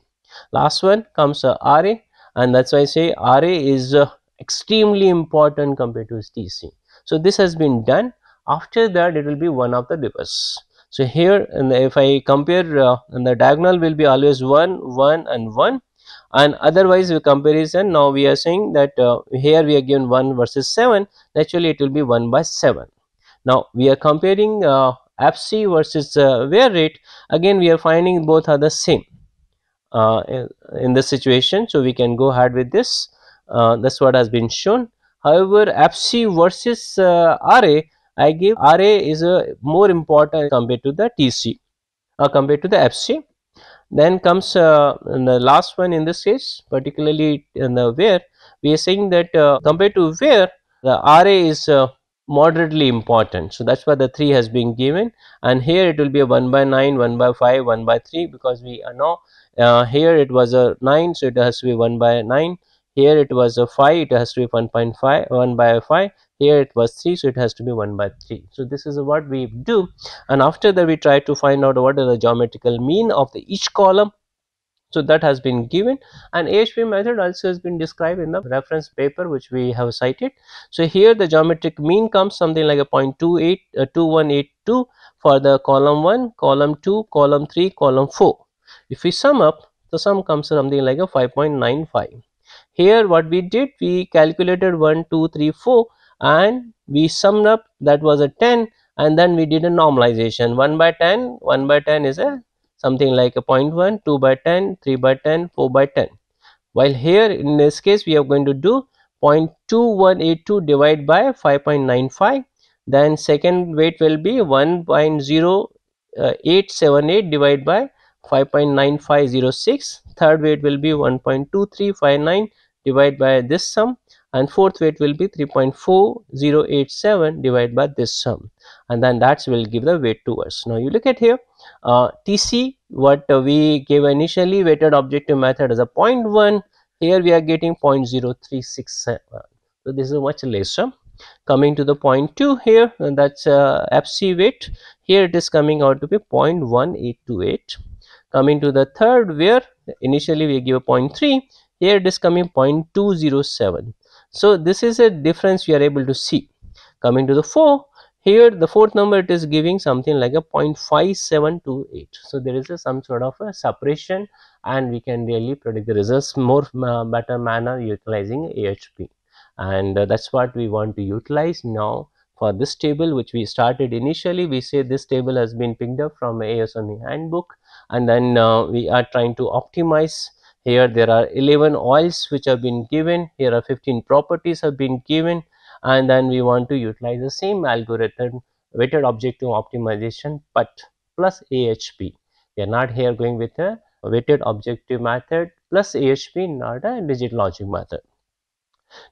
Last one comes a RA and that's why I say RA is uh, extremely important compared to TC. So this has been done. After that it will be one of the reverse. So here if I compare uh, the diagonal will be always 1, 1 and 1 and otherwise with comparison now we are saying that uh, here we are given 1 versus 7 naturally it will be 1 by 7 now we are comparing uh, fc versus uh, wear rate. Again we are finding both are the same uh, in, in this situation. So we can go ahead with this. Uh, that's what has been shown. However fc versus uh, ra i give ra is a more important compared to the tc uh, compared to the fc then comes uh, the last one in this case particularly in the wear we are saying that uh, compared to wear the RA is uh, moderately important. So, that is why the 3 has been given and here it will be a 1 by 9, 1 by 5, 1 by 3 because we know uh, here it was a 9. So, it has to be 1 by 9 here it was a 5 it has to be 1.5 1 by 5 here it was 3 so it has to be 1 by 3 so this is what we do and after that we try to find out what is the geometrical mean of the each column so that has been given and AHP method also has been described in the reference paper which we have cited. So here the geometric mean comes something like a 0.28 uh, 2182 for the column 1, column 2, column 3, column 4. If we sum up the sum comes something like a 5.95. Here what we did we calculated 1, 2, 3, 4 and we summed up that was a 10 and then we did a normalization. 1 by 10 1 by 10 is a something like a 0.1 2 by 10 3 by 10 4 by 10 while here in this case we are going to do 0.2182 divided by 5.95 then second weight will be 1.0878 uh, divided by 5.9506 third weight will be 1.2359 divided by this sum and fourth weight will be 3.4087 divided by this sum. And then that will give the weight to us. Now you look at here uh, TC what uh, we gave initially weighted objective method as a 0.1 here we are getting 0.0367 so this is much lesser. Coming to the point 2 here and that's uh, FC weight. Here it is coming out to be 0.1828 coming to the third where initially we give a 0.3 here it is coming 0.207 so this is a difference we are able to see. Coming to the 4, here the fourth number it is giving something like a 0.5728. So there is a, some sort of a separation and we can really predict the results more uh, better manner utilizing AHP. And uh, that's what we want to utilize now for this table which we started initially we say this table has been picked up from ASME handbook and then uh, we are trying to optimize here there are 11 oils which have been given here are 15 properties have been given and then we want to utilize the same algorithm weighted objective optimization but plus AHP we are not here going with a weighted objective method plus AHP not a digit logic method.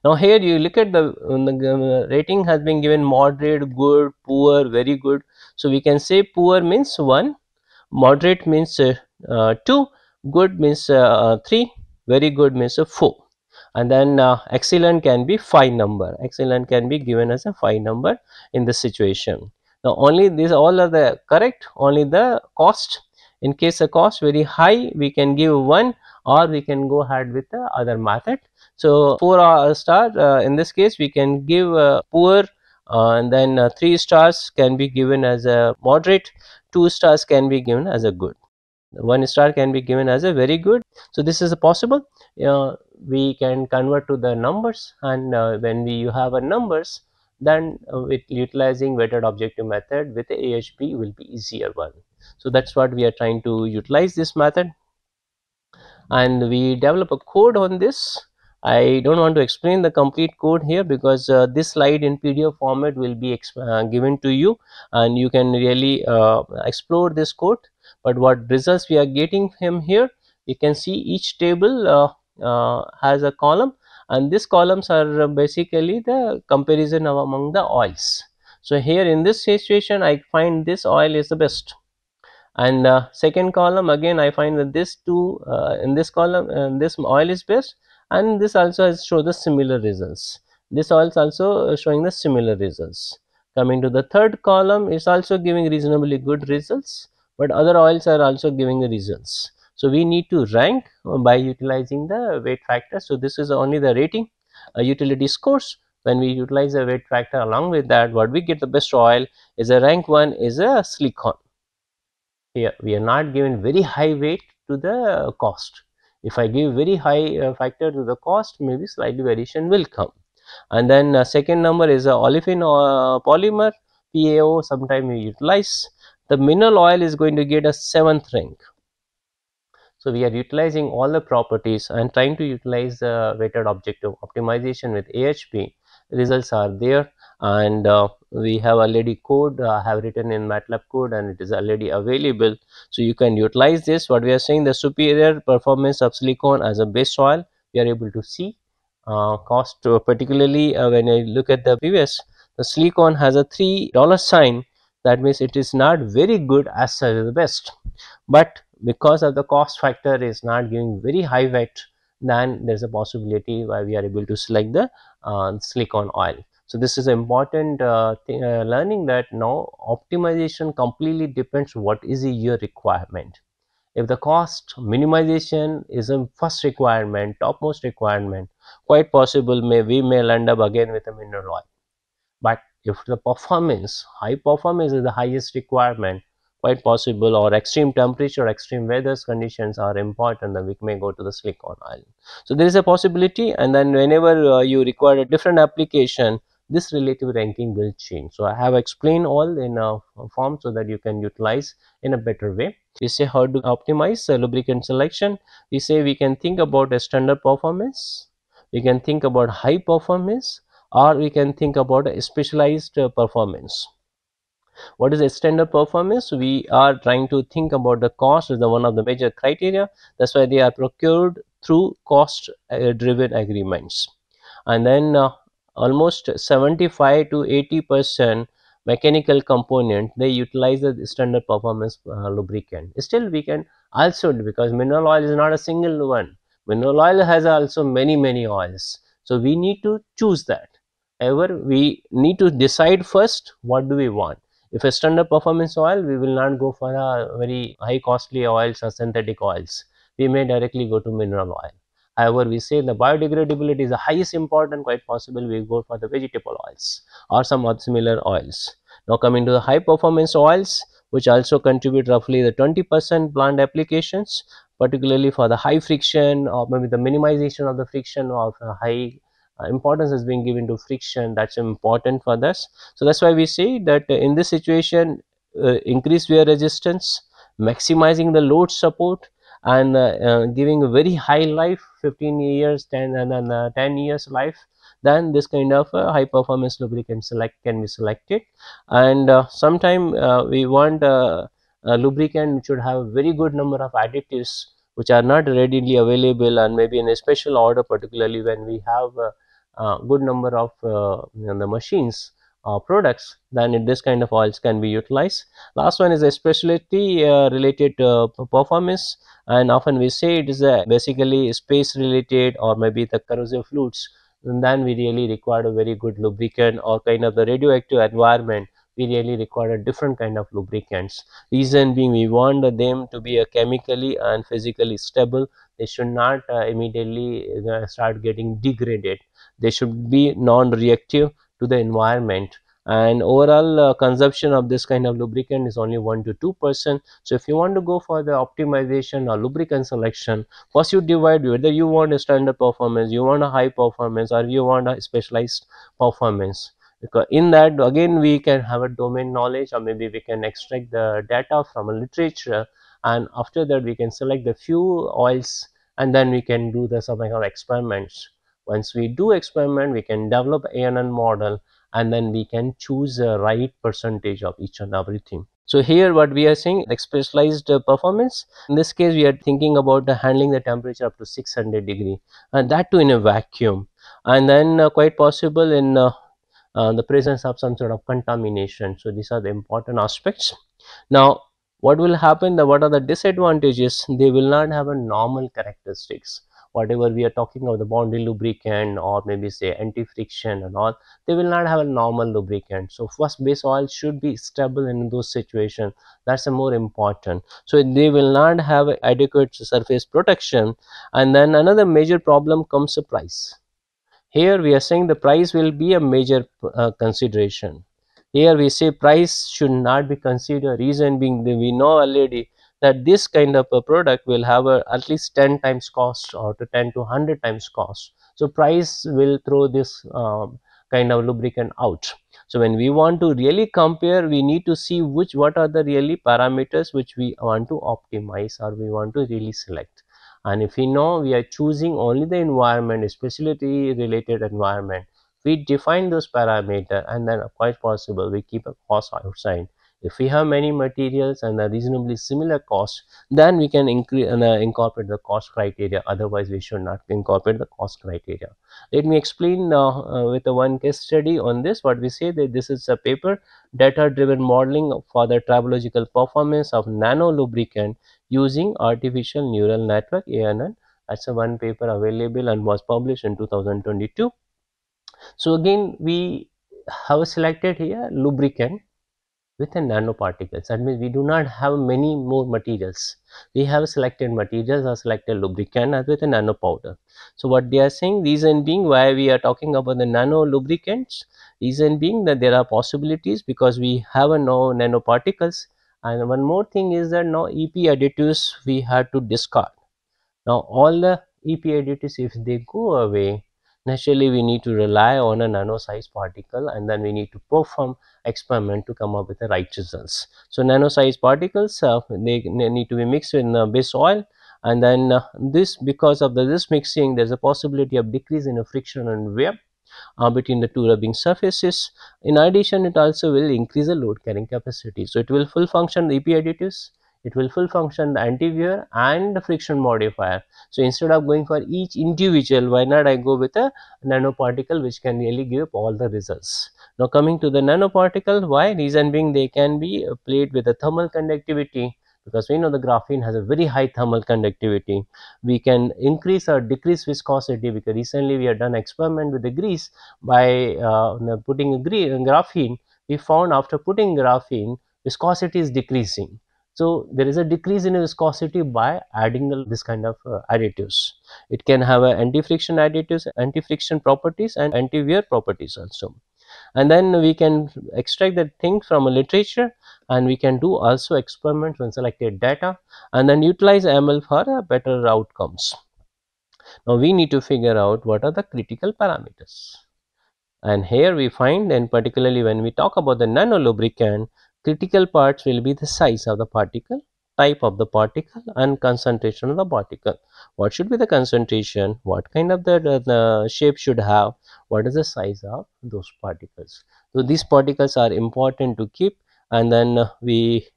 Now here you look at the, the rating has been given moderate, good, poor, very good. So we can say poor means 1, moderate means uh, 2 good means uh, 3 very good means 4 and then uh, excellent can be 5 number. Excellent can be given as a 5 number in this situation. Now only these all are the correct only the cost. In case the cost very high we can give 1 or we can go ahead with the other method. So 4 uh, star uh, in this case we can give uh, poor uh, and then uh, 3 stars can be given as a moderate 2 stars can be given as a good 1 star can be given as a very good. So this is possible. Uh, we can convert to the numbers and uh, when we you have a numbers then uh, with utilizing weighted objective method with AHP will be easier one. So that's what we are trying to utilize this method. And we develop a code on this. I don't want to explain the complete code here because uh, this slide in PDF format will be uh, given to you. And you can really uh, explore this code but what results we are getting him here you can see each table uh, uh, has a column and these columns are basically the comparison among the oils. So, here in this situation I find this oil is the best and uh, second column again I find that this two uh, in this column uh, this oil is best and this also has show the similar results. This oil is also showing the similar results. Coming to the third column is also giving reasonably good results, but other oils are also giving the results. So, we need to rank by utilizing the weight factor. So, this is only the rating uh, utility scores. When we utilize the weight factor along with that what we get the best oil is a rank 1 is a silicon. Here we are not given very high weight to the cost. If I give very high uh, factor to the cost maybe slightly variation will come. And then uh, second number is a olefin uh, polymer PAO sometime we utilize. The mineral oil is going to get a 7th rank so, we are utilizing all the properties and trying to utilize the weighted objective optimization with AHP results are there and uh, we have already code uh, have written in MATLAB code and it is already available. So, you can utilize this. What we are saying the superior performance of silicon as a base oil we are able to see uh, cost uh, particularly uh, when I look at the previous the silicon has a three dollar sign that means it is not very good as such the best but because of the cost factor is not giving very high weight then there is a possibility why we are able to select the uh, silicon oil. So, this is an important uh, uh, learning that now optimization completely depends what is your requirement. If the cost minimization is a first requirement, topmost requirement, quite possible may we may end up again with a mineral oil. But if the performance, high performance is the highest requirement, quite possible or extreme temperature, extreme weather conditions are important then we may go to the silicon island So, there is a possibility and then whenever uh, you require a different application this relative ranking will change. So, I have explained all in a form so that you can utilize in a better way. We say how to optimize uh, lubricant selection. We say we can think about a standard performance, we can think about high performance or we can think about a specialized uh, performance. What is a standard performance? We are trying to think about the cost is the one of the major criteria. That's why they are procured through cost uh, driven agreements. And then uh, almost 75 to 80 percent mechanical component they utilize the standard performance uh, lubricant. Still we can also because mineral oil is not a single one. Mineral oil has also many many oils. So, we need to choose that. However, we need to decide first what do we want if a standard performance oil, we will not go for a very high costly oils or synthetic oils. We may directly go to mineral oil. However, we say the biodegradability is the highest important, quite possible we go for the vegetable oils or some other similar oils. Now coming to the high performance oils, which also contribute roughly the 20 percent plant applications, particularly for the high friction or maybe the minimization of the friction of high importance is being given to friction that's important for this. So, that is why we say that in this situation uh, increased wear resistance, maximizing the load support and uh, uh, giving a very high life 15 years 10 and then uh, 10 years life then this kind of uh, high performance lubricant select can be selected and uh, sometime we want a lubricant which should have a very good number of additives which are not readily available and maybe in a special order particularly when we have uh, good number of uh, you know, the machines uh, products then this kind of oils can be utilized. Last one is a specialty uh, related uh, performance and often we say it is a basically space related or maybe the corrosive fluids then we really require a very good lubricant or kind of the radioactive environment we really require a different kind of lubricants. Reason being we want them to be a chemically and physically stable. They should not uh, immediately uh, start getting degraded they should be non-reactive to the environment. And overall uh, consumption of this kind of lubricant is only 1 to 2 percent. So, if you want to go for the optimization or lubricant selection first you divide whether you want a standard performance, you want a high performance or you want a specialized performance. Because in that again we can have a domain knowledge or maybe we can extract the data from a literature and after that we can select the few oils and then we can do the some kind of experiments once we do experiment, we can develop ANN model and then we can choose the right percentage of each and everything. So here what we are saying like specialized uh, performance in this case we are thinking about handling the temperature up to 600 degree and that too in a vacuum and then uh, quite possible in uh, uh, the presence of some sort of contamination. So these are the important aspects. Now what will happen the what are the disadvantages they will not have a normal characteristics whatever we are talking about the boundary lubricant or maybe say anti-friction and all they will not have a normal lubricant. So first base oil should be stable in those situations that's a more important. So they will not have adequate surface protection. And then another major problem comes to price. Here we are saying the price will be a major uh, consideration. Here we say price should not be considered. Reason being we know already that this kind of a product will have a, at least 10 times cost or to 10 to 100 times cost. So, price will throw this um, kind of lubricant out. So, when we want to really compare we need to see which what are the really parameters which we want to optimize or we want to really select. And if we know we are choosing only the environment especially related environment we define those parameter and then quite possible we keep a cost outside if we have many materials and a reasonably similar cost, then we can increase uh, incorporate the cost criteria. Otherwise, we should not incorporate the cost criteria. Let me explain uh, uh, with a one case study on this. What we say that this is a paper data driven modeling for the tribological performance of nano lubricant using artificial neural network ANN. That's a one paper available and was published in 2022. So again, we have selected here lubricant with a nanoparticles that means we do not have many more materials. We have selected materials or selected lubricant as with a nano powder so what they are saying reason being why we are talking about the nano lubricants reason being that there are possibilities because we have a no nanoparticles. And one more thing is that now ep additives we have to discard. Now all the ep additives if they go away naturally we need to rely on a nano size particle and then we need to perform experiment to come up with the right results. So, nano size particles uh, they, need to be mixed in uh, base oil and then uh, this because of the, this mixing there is a possibility of decrease in a friction and wear uh, between the two rubbing surfaces. In addition it also will increase the load carrying capacity. So, it will full function the EP additives it will full function the anti-wear and the friction modifier. So, instead of going for each individual why not I go with a nanoparticle which can really give all the results. Now, coming to the nanoparticle why reason being they can be played with the thermal conductivity because we know the graphene has a very high thermal conductivity. We can increase or decrease viscosity because recently we have done experiment with the grease by uh, putting a graphene we found after putting graphene viscosity is decreasing so, there is a decrease in viscosity by adding this kind of uh, additives. It can have anti-friction additives, anti-friction properties and anti-wear properties also. And then we can extract the thing from a literature and we can do also experiments on selected data and then utilize ML for uh, better outcomes. Now, we need to figure out what are the critical parameters. And here we find and particularly when we talk about the nano lubricant, Critical parts will be the size of the particle, type of the particle and concentration of the particle. What should be the concentration, what kind of the, the, the shape should have, what is the size of those particles. So, these particles are important to keep and then we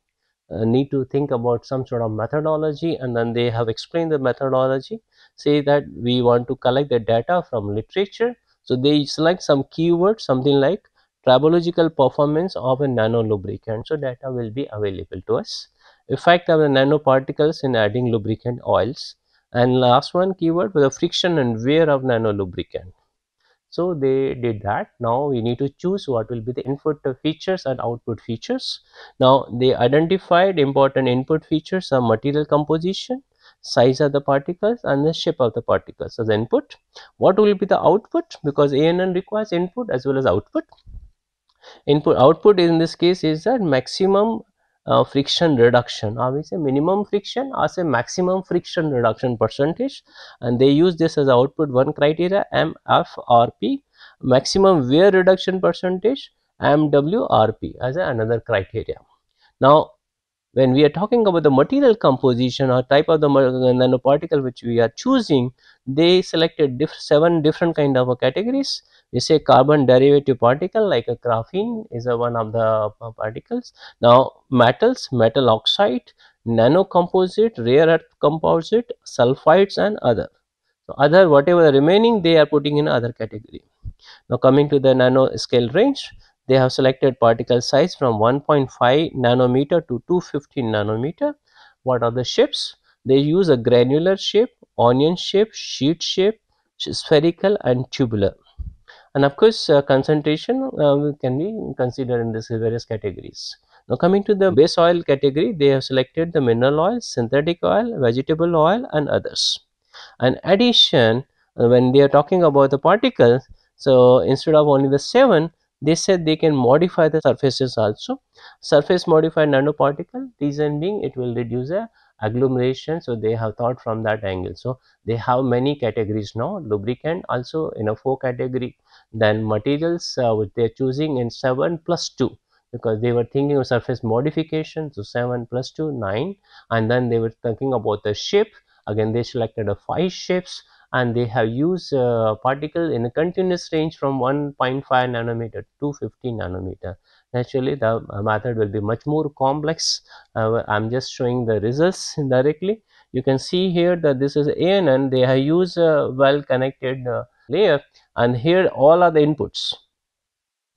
uh, need to think about some sort of methodology and then they have explained the methodology say that we want to collect the data from literature so they select some keywords something like tribological performance of a nano lubricant. So, data will be available to us. Effect of the nanoparticles in adding lubricant oils and last one keyword for the friction and wear of nano lubricant. So, they did that. Now, we need to choose what will be the input features and output features. Now, they identified important input features of material composition, size of the particles and the shape of the particles as input. What will be the output because ANN requires input as well as output. Input output in this case is that maximum uh, friction reduction or we say minimum friction or say maximum friction reduction percentage and they use this as output one criteria MFRP maximum wear reduction percentage MWRP as another criteria. Now when we are talking about the material composition or type of the nanoparticle which we are choosing they selected diff seven different kind of categories. We say carbon derivative particle like a graphene is a one of the uh, particles. Now metals metal oxide nano composite rare earth composite sulfides and other. So other whatever the remaining they are putting in other category. Now coming to the nano scale range they have selected particle size from 1.5 nanometer to 250 nanometer. What are the shapes? They use a granular shape, onion shape, sheet shape, spherical and tubular. And of course, uh, concentration uh, can be considered in these various categories. Now coming to the base oil category, they have selected the mineral oil, synthetic oil, vegetable oil and others. And addition, uh, when they are talking about the particles, so instead of only the 7, they said they can modify the surfaces also. Surface modified nanoparticle reason being it will reduce the agglomeration so they have thought from that angle. So they have many categories now lubricant also in a four category then materials uh, which they are choosing in 7 plus 2 because they were thinking of surface modification so 7 plus 2 9 and then they were thinking about the shape. Again they selected a five shapes and they have used uh, particle in a continuous range from 1.5 nanometer to 50 nanometer. Naturally, the uh, method will be much more complex. Uh, I am just showing the results directly. You can see here that this is ANN. They have used a well connected uh, layer and here all are the inputs.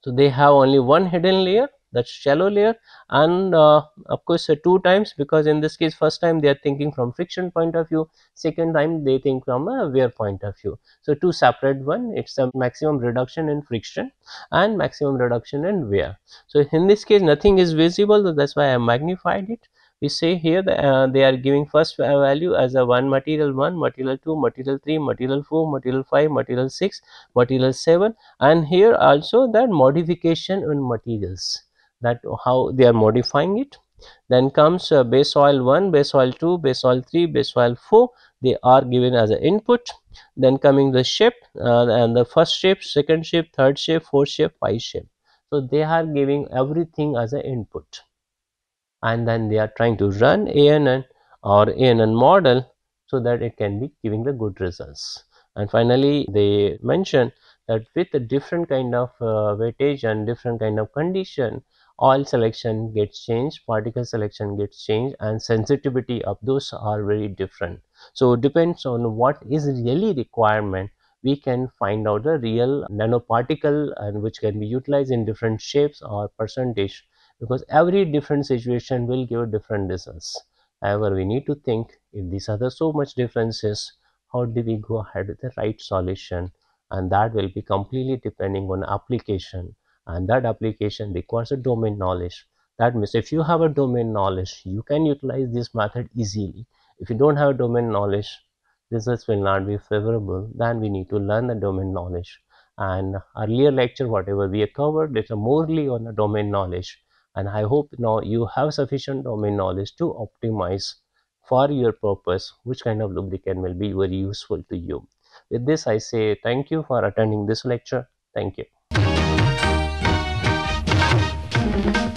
So, they have only one hidden layer that's shallow layer. And uh, of course uh, two times because in this case first time they are thinking from friction point of view. Second time they think from a wear point of view. So two separate one. It's a maximum reduction in friction and maximum reduction in wear. So in this case nothing is visible. So that's why i magnified it. We say here that, uh, they are giving first value as a one material 1 material 2 material 3 material 4 material 5 material 6 material 7 and here also that modification in materials that how they are modifying it. Then comes uh, base oil 1 base oil 2 base oil 3 base oil 4 they are given as an input. Then coming the shape uh, and the first shape second shape third shape fourth shape five shape. So they are giving everything as an input. And then they are trying to run ANN or ANN model so that it can be giving the good results. And finally they mention that with a different kind of uh, weightage and different kind of condition oil selection gets changed, particle selection gets changed and sensitivity of those are very different. So, depends on what is really requirement we can find out the real nanoparticle and which can be utilized in different shapes or percentage because every different situation will give different results. However, we need to think if these are the so much differences, how do we go ahead with the right solution and that will be completely depending on application and that application requires a domain knowledge. That means if you have a domain knowledge you can utilize this method easily. If you don't have a domain knowledge results will not be favorable. Then we need to learn the domain knowledge. And earlier lecture whatever we have covered it's mostly on the domain knowledge. And i hope now you have sufficient domain knowledge to optimize for your purpose which kind of lubricant will be very useful to you. With this i say thank you for attending this lecture. Thank you Thank you.